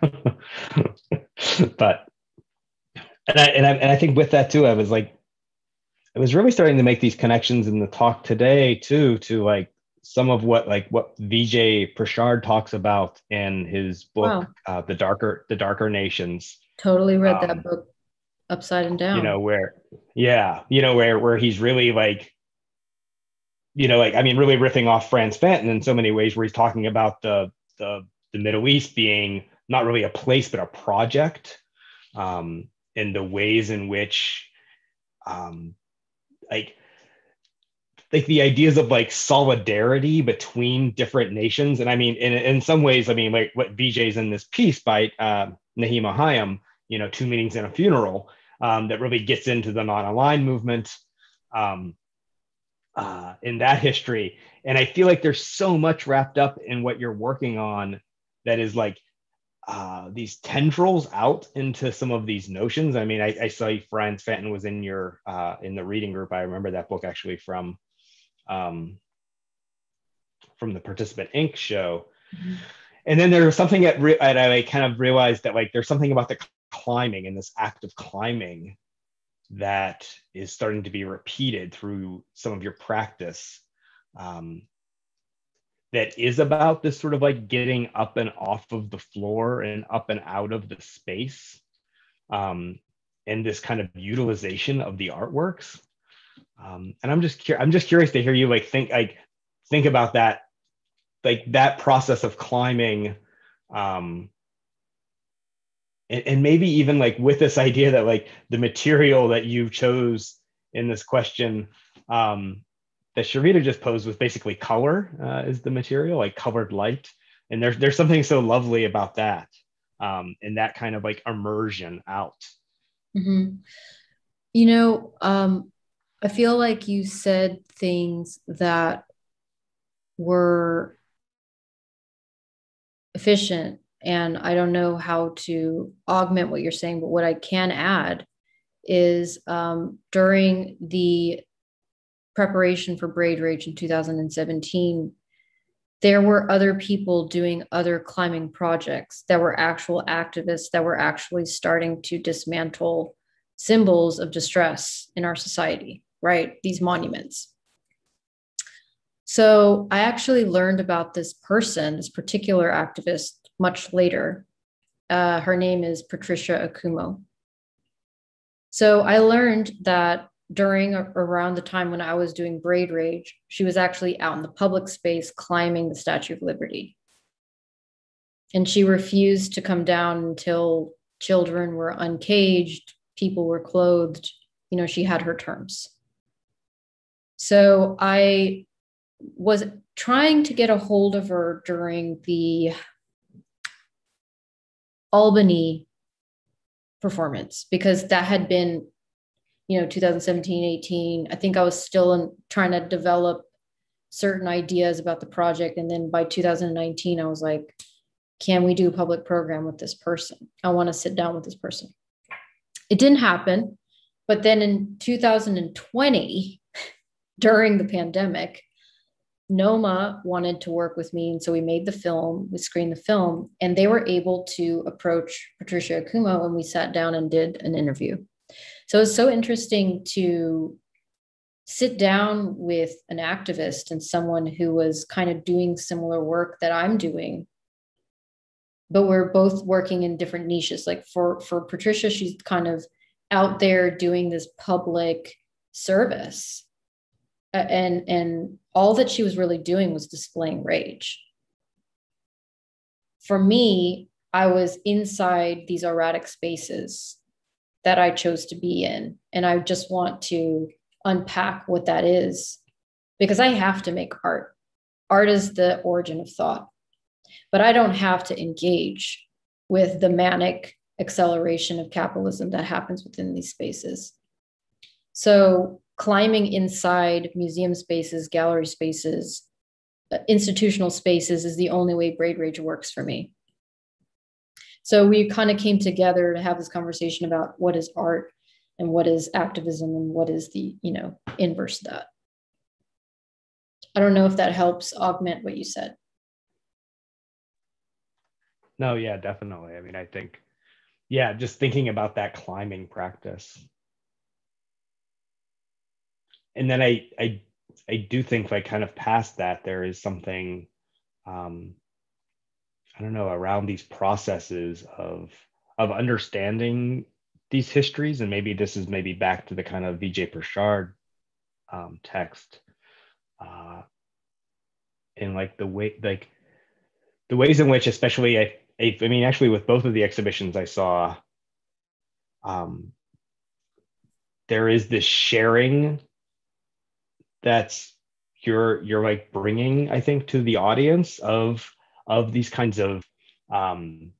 but and I, and I and I think with that too, I was like I was really starting to make these connections in the talk today too, to like some of what like what Vijay Prashad talks about in his book, wow. uh, the darker the darker nations. Totally read um, that book upside and down. You know where, yeah, you know where where he's really like, you know, like I mean, really riffing off Frantz Fanon in so many ways, where he's talking about the the the Middle East being not really a place but a project, um, and the ways in which, um, like like the ideas of like solidarity between different nations. And I mean, in, in some ways, I mean, like what Vijay's in this piece by uh, Naeem Mohaiemen, you know, Two meetings and a Funeral, um, that really gets into the non-aligned movement um, uh, in that history. And I feel like there's so much wrapped up in what you're working on that is like uh, these tendrils out into some of these notions. I mean, I, I saw Frantz Fanon was in your uh, in the reading group. I remember that book actually from um, from the Participant Inc. show. Mm-hmm. And then there was something that, re- that I kind of realized that like there's something about the climbing and this act of climbing that is starting to be repeated through some of your practice um, that is about this sort of like getting up and off of the floor and up and out of the space um, and this kind of utilization of the artworks um, and i'm just i'm just curious to hear you like think like think about that like that process of climbing um, and, and maybe even like with this idea that like the material that you chose in this question um, that Sharita just posed was basically color uh, is the material, like colored light. And there's there's something so lovely about that, um, and that kind of like immersion out. Mm-hmm. You know, um, I feel like you said things that were efficient, and I don't know how to augment what you're saying, but what I can add is um, during the preparation for Braid Rage in 2017, there were other people doing other climbing projects that were actual activists that were actually starting to dismantle symbols of distress in our society, right? These monuments. So I actually learned about this person, this particular activist, much later. Uh, her name is Patricia Okoumou. So I learned that during around the time when I was doing Braid Rage, she was actually out in the public space climbing the Statue of Liberty. And she refused to come down until children were uncaged, people were clothed. You know, she had her terms. So I was trying to get a hold of her during the Albany performance because that had been you know 2017 18 i think i was still in, trying to develop certain ideas about the project. And then by 2019 i was like can we do a public program with this person? I want to sit down with this person. It didn't happen but then in 2020 during the pandemic noma wanted to work with me and so we made the film we screened the film and they were able to approach Patricia Okoumou and we sat down and did an interview. So it's so interesting to sit down with an activist and someone who was kind of doing similar work that I'm doing but we're both working in different niches. Like for for Patricia she's kind of out there doing this public service Uh, and and all that she was really doing was displaying rage for me I was inside these auratic spaces that I chose to be in. And I just want to unpack what that is because I have to make art. Art is the origin of thought, but I don't have to engage with the manic acceleration of capitalism that happens within these spaces. So, climbing inside museum spaces, gallery spaces, uh, institutional spaces is the only way Braid Rage works for me. So we kind of came together to have this conversation about what is art and what is activism and what is the, you know, inverse of that. I don't know if that helps augment what you said. No, yeah, definitely. I mean, I think, yeah, just thinking about that climbing practice. And then I I I do think like kind of past that there is something um, I don't know around these processes of of understanding these histories. And maybe this is maybe back to the kind of Vijay Prashad um, text uh, and like the way like the ways in which especially I, I, I mean actually with both of the exhibitions I saw um, there is this sharing that's you're you're like bringing i think to the audience of of these kinds of um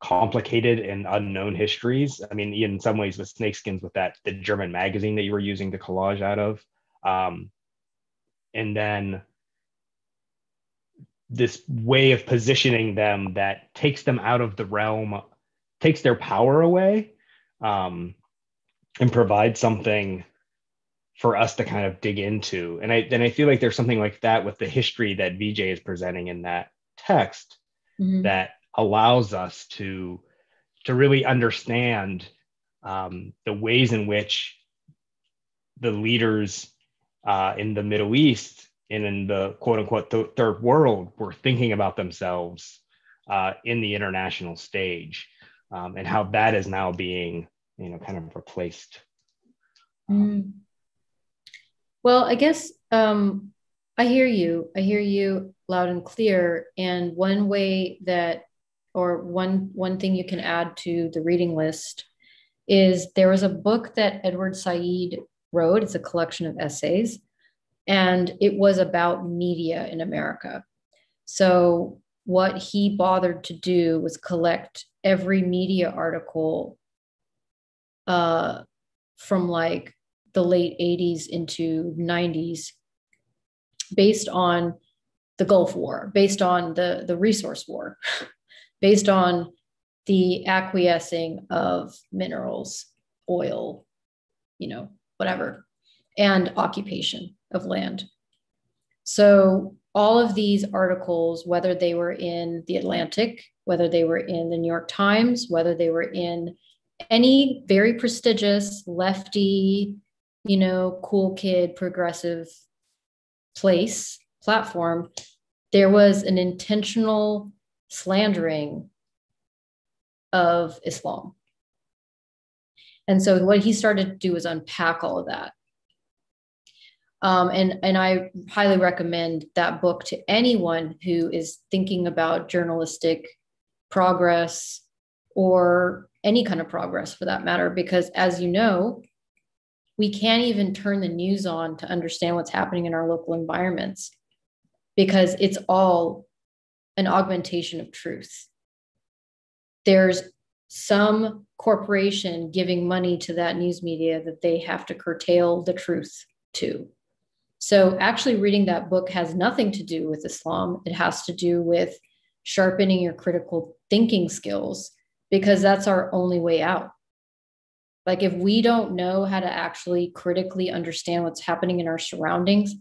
complicated and unknown histories. I mean in some ways with snakeskins with that the german magazine that you were using the collage out of. Um and then this way of positioning them that takes them out of the realm takes their power away um and provides something for us to kind of dig into. And I then I feel like there's something like that with the history that Vijay is presenting in that text mm-hmm. that allows us to to really understand um, the ways in which the leaders uh, in the Middle East and in the quote unquote th- third world were thinking about themselves uh, in the international stage um, and how that is now being you know kind of replaced. Mm. Well, I guess um, I hear you. I hear you loud and clear. And one way that, or one one thing you can add to the reading list is there was a book that Edward Said wrote. It's a collection of essays, and it was about media in America. So what he bothered to do was collect every media article uh, from like the late 80s into 90s based on the Gulf War, based on the, the resource war, [LAUGHS] based on the acquiescing of minerals, oil, you know, whatever, and occupation of land. So all of these articles, whether they were in the Atlantic, whether they were in the New York Times, whether they were in any very prestigious lefty you know, cool kid, progressive place, platform, there was an intentional slandering of Islam. And so what he started to do was unpack all of that. Um, and, and I highly recommend that book to anyone who is thinking about journalistic progress or any kind of progress for that matter, because as you know, we can't even turn the news on to understand what's happening in our local environments because it's all an augmentation of truth. There's some corporation giving money to that news media that they have to curtail the truth to. So, actually, reading that book has nothing to do with Islam. It has to do with sharpening your critical thinking skills because that's our only way out. Like if we don't know how to actually critically understand what's happening in our surroundings,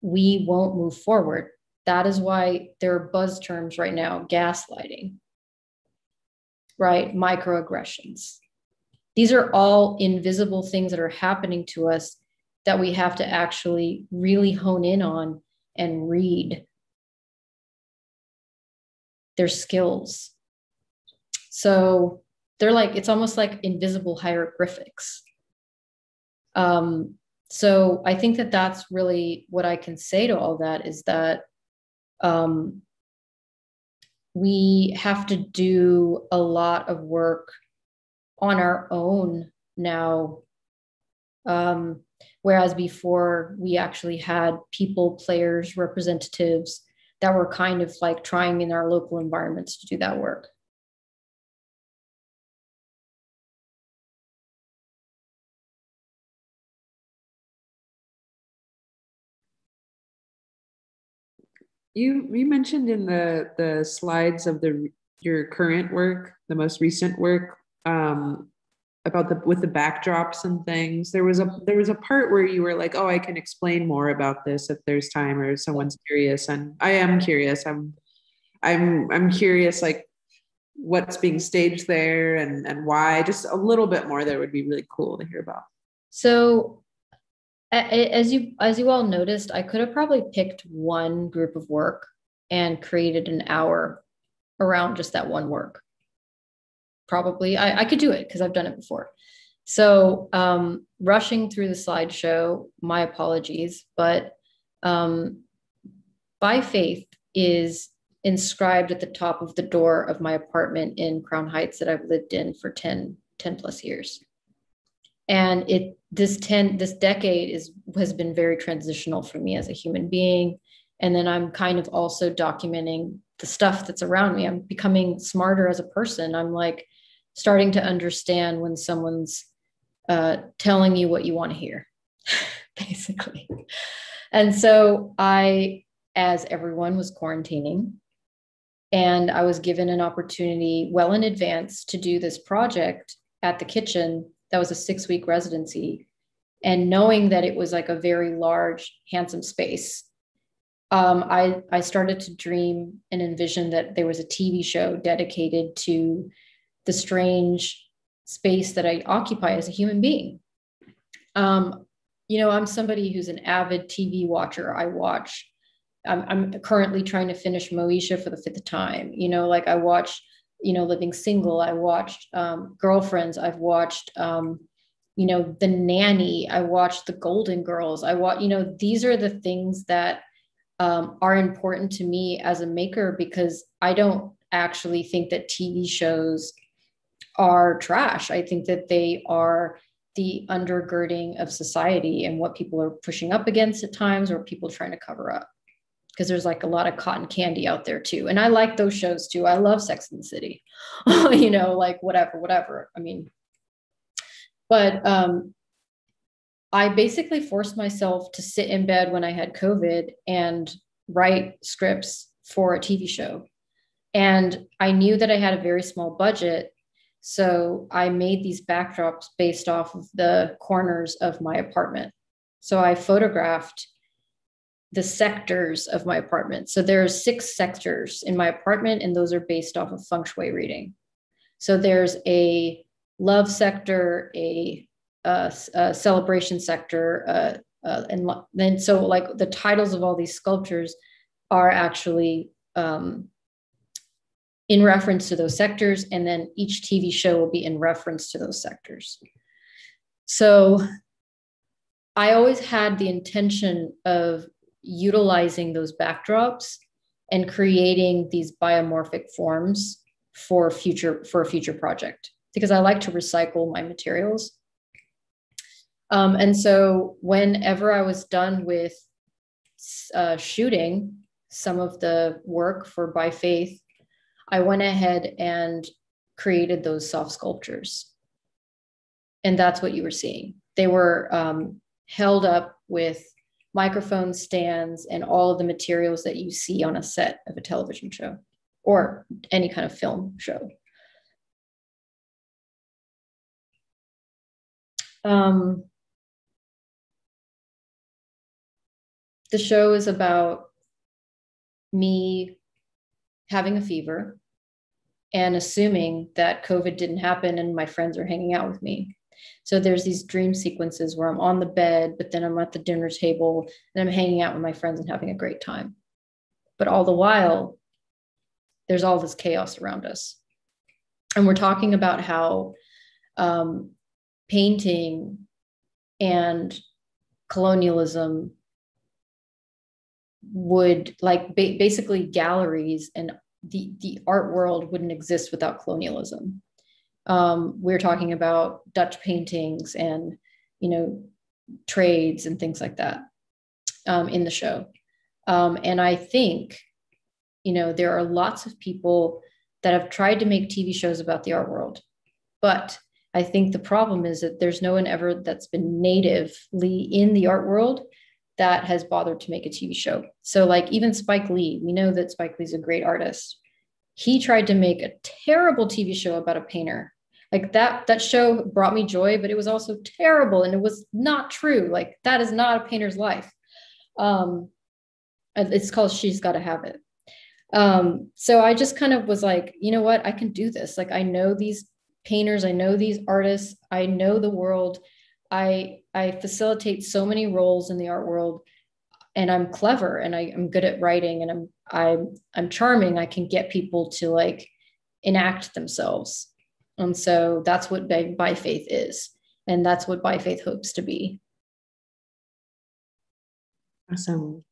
we won't move forward. That is why there are buzz terms right now gaslighting, right? Microaggressions. These are all invisible things that are happening to us that we have to actually really hone in on and read. Their skills. So they're like it's almost like invisible hieroglyphics. Um, so i think that that's really what i can say to all that is that um, we have to do a lot of work on our own now. Um, whereas before we actually had people players representatives that were kind of like trying in our local environments to do that work You you mentioned in the the slides of the your current work, the most recent work, um, about the with the backdrops and things. There was a there was a part where you were like, "Oh, I can explain more about this if there's time or someone's curious." And I am curious. I'm I'm I'm curious, like what's being staged there and and why. Just a little bit more there would be really cool to hear about. So as you as you all noticed, I could have probably picked one group of work and created an hour around just that one work. Probably, I, I could do it because I've done it before. So, um, rushing through the slideshow, my apologies, but um, by faith is inscribed at the top of the door of my apartment in Crown Heights that I've lived in for 10, 10 plus years. And it this 10 this decade is has been very transitional for me as a human being. And then I'm kind of also documenting the stuff that's around me. I'm becoming smarter as a person. I'm like starting to understand when someone's uh, telling you what you want to hear, [LAUGHS] basically. And so I, as everyone was quarantining, and I was given an opportunity well in advance to do this project at the kitchen. That was a six week residency. And knowing that it was like a very large, handsome space, um, I, I started to dream and envision that there was a TV show dedicated to the strange space that I occupy as a human being. Um, you know, I'm somebody who's an avid TV watcher. I watch. I'm, I'm currently trying to finish Moesha for the fifth time. You know, like I watched, you know, Living Single. I watched um, Girlfriends. I've watched, um, you know, The Nanny. I watched The Golden Girls. I watch. You know, these are the things that um, are important to me as a maker because I don't actually think that TV shows are trash. I think that they are the undergirding of society and what people are pushing up against at times or people trying to cover up. Because there's like a lot of cotton candy out there too. And I like those shows too. I love Sex and the City, [LAUGHS] you know, like whatever, whatever. I mean, but um, I basically forced myself to sit in bed when I had COVID and write scripts for a TV show. And I knew that I had a very small budget so I made these backdrops based off of the corners of my apartment. So I photographed the sectors of my apartment. So there are six sectors in my apartment, and those are based off of feng shui reading. So there's a love sector, a, a, a celebration sector, uh, uh, and then so like the titles of all these sculptures are actually um, in reference to those sectors, and then each TV show will be in reference to those sectors. So I always had the intention of utilizing those backdrops and creating these biomorphic forms for future for a future project because I like to recycle my materials. Um, and so whenever I was done with uh, shooting some of the work for By Faith, I went ahead and created those soft sculptures. And that's what you were seeing. They were um, held up with microphone stands and all of the materials that you see on a set of a television show or any kind of film show. Um, the show is about me having a fever and assuming that COVID didn't happen and my friends are hanging out with me. So there's these dream sequences where I'm on the bed, but then I'm at the dinner table and I'm hanging out with my friends and having a great time. But all the while, there's all this chaos around us. And we're talking about how um, painting and colonialism would like ba- basically galleries and the the art world wouldn't exist without colonialism. Um, we're talking about Dutch paintings and you know trades and things like that um, in the show. Um, and I think you know there are lots of people that have tried to make TV shows about the art world, but I think the problem is that there's no one ever that's been natively in the art world that has bothered to make a TV show. So, like, even Spike Lee, we know that Spike Lee's a great artist. He tried to make a terrible TV show about a painter. Like that, that show brought me joy, but it was also terrible and it was not true. Like, that is not a painter's life. Um, it's called She's Gotta Have It. Um, so I just kind of was like, you know what? I can do this. Like, I know these painters, I know these artists, I know the world I I facilitate so many roles in the art world and I'm clever and I, i'm good at writing and I'm I'm I'm charming. I can get people to like enact themselves. And so that's what by, by faith is. And that's what by faith hopes to be. Awesome.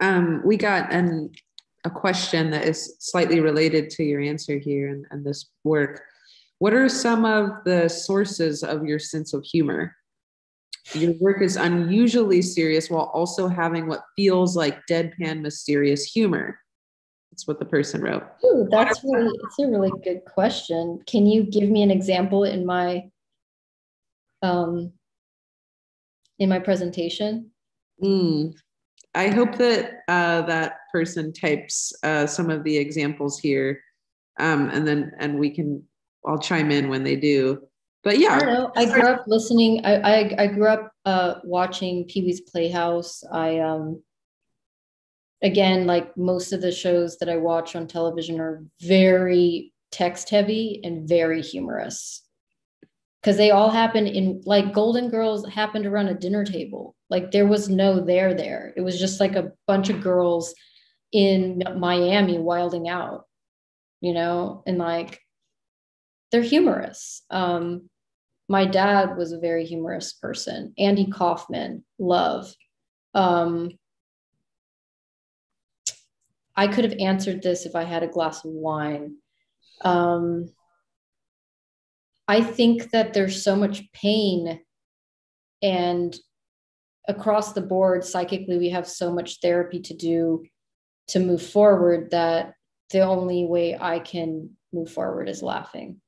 Um, we got an, a question that is slightly related to your answer here and, and this work. What are some of the sources of your sense of humor? Your work is unusually serious while also having what feels like deadpan, mysterious humor. That's what the person wrote. Ooh, that's really it's a really good question. Can you give me an example in my um in my presentation? Mm. I hope that uh, that person types uh, some of the examples here, um, and then and we can. I'll chime in when they do. But yeah, I don't know. I grew up listening. I I, I grew up uh, watching Pee Wee's Playhouse. I um again, like most of the shows that I watch on television are very text heavy and very humorous because they all happen in like Golden Girls happened around a dinner table. Like there was no there there. It was just like a bunch of girls in Miami wilding out, you know, and like they're humorous. Um, my dad was a very humorous person. Andy Kaufman, love. Um, I could have answered this if I had a glass of wine. Um, I think that there's so much pain and across the board psychically we have so much therapy to do to move forward that the only way I can move forward is laughing.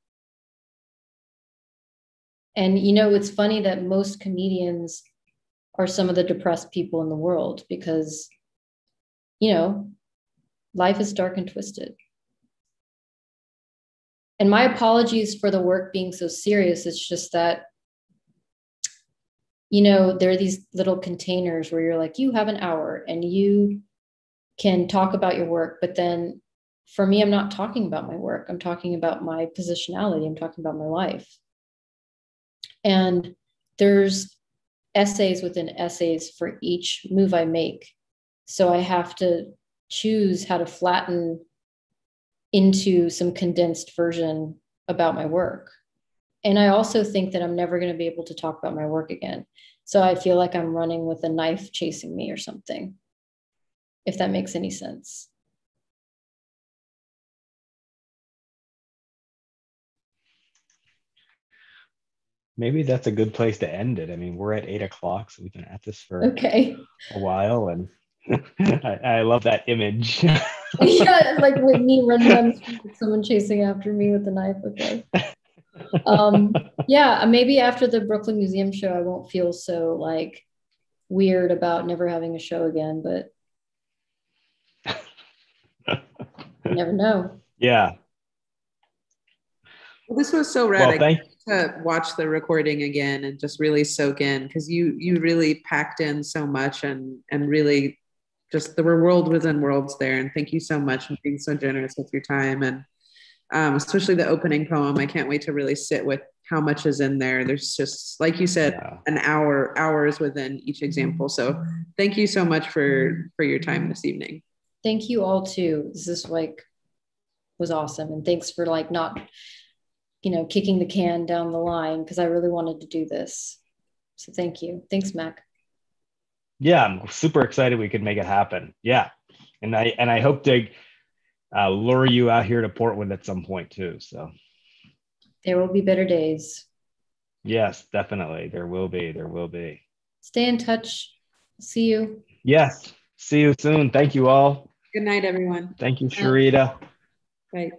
And you know, it's funny that most comedians are some of the depressed people in the world because, you know, life is dark and twisted. And my apologies for the work being so serious. It's just that, you know, there are these little containers where you're like, you have an hour and you can talk about your work. But then for me, I'm not talking about my work. I'm talking about my positionality. I'm talking about my life. And there's essays within essays for each move I make. So I have to choose how to flatten into some condensed version about my work. And I also think that I'm never going to be able to talk about my work again. So I feel like I'm running with a knife chasing me or something, if that makes any sense. Maybe that's a good place to end it. I mean, we're at eight o'clock, so we've been at this for okay. a while, and I, I, love that image. [LAUGHS] yeah, like with me running down the street with someone chasing after me with a knife. Okay. Um, yeah, maybe after the Brooklyn Museum show, I won't feel so like weird about never having a show again, but you never know. Yeah. Well, this was so rad. Well, thank- to watch the recording again and just really soak in because you you really packed in so much and and really just there were world within worlds there. And thank you so much for being so generous with your time and um, especially the opening poem. I can't wait to really sit with how much is in there. There's just like you said, yeah. an hour hours within each example. So thank you so much for for your time this evening. Thank you all too. This is like was awesome, and thanks for like not you know kicking the can down the line because I really wanted to do this. So thank you. Thanks, Mac yeah, I'm super excited we could make it happen. Yeah, and I and I hope to uh, lure you out here to Portland at some point too. So there will be better days. Yes, definitely. There will be. There will be. Stay in touch. See you. Yes. See you soon. Thank you all. Good night, everyone. Thank you, Sharita. Bye.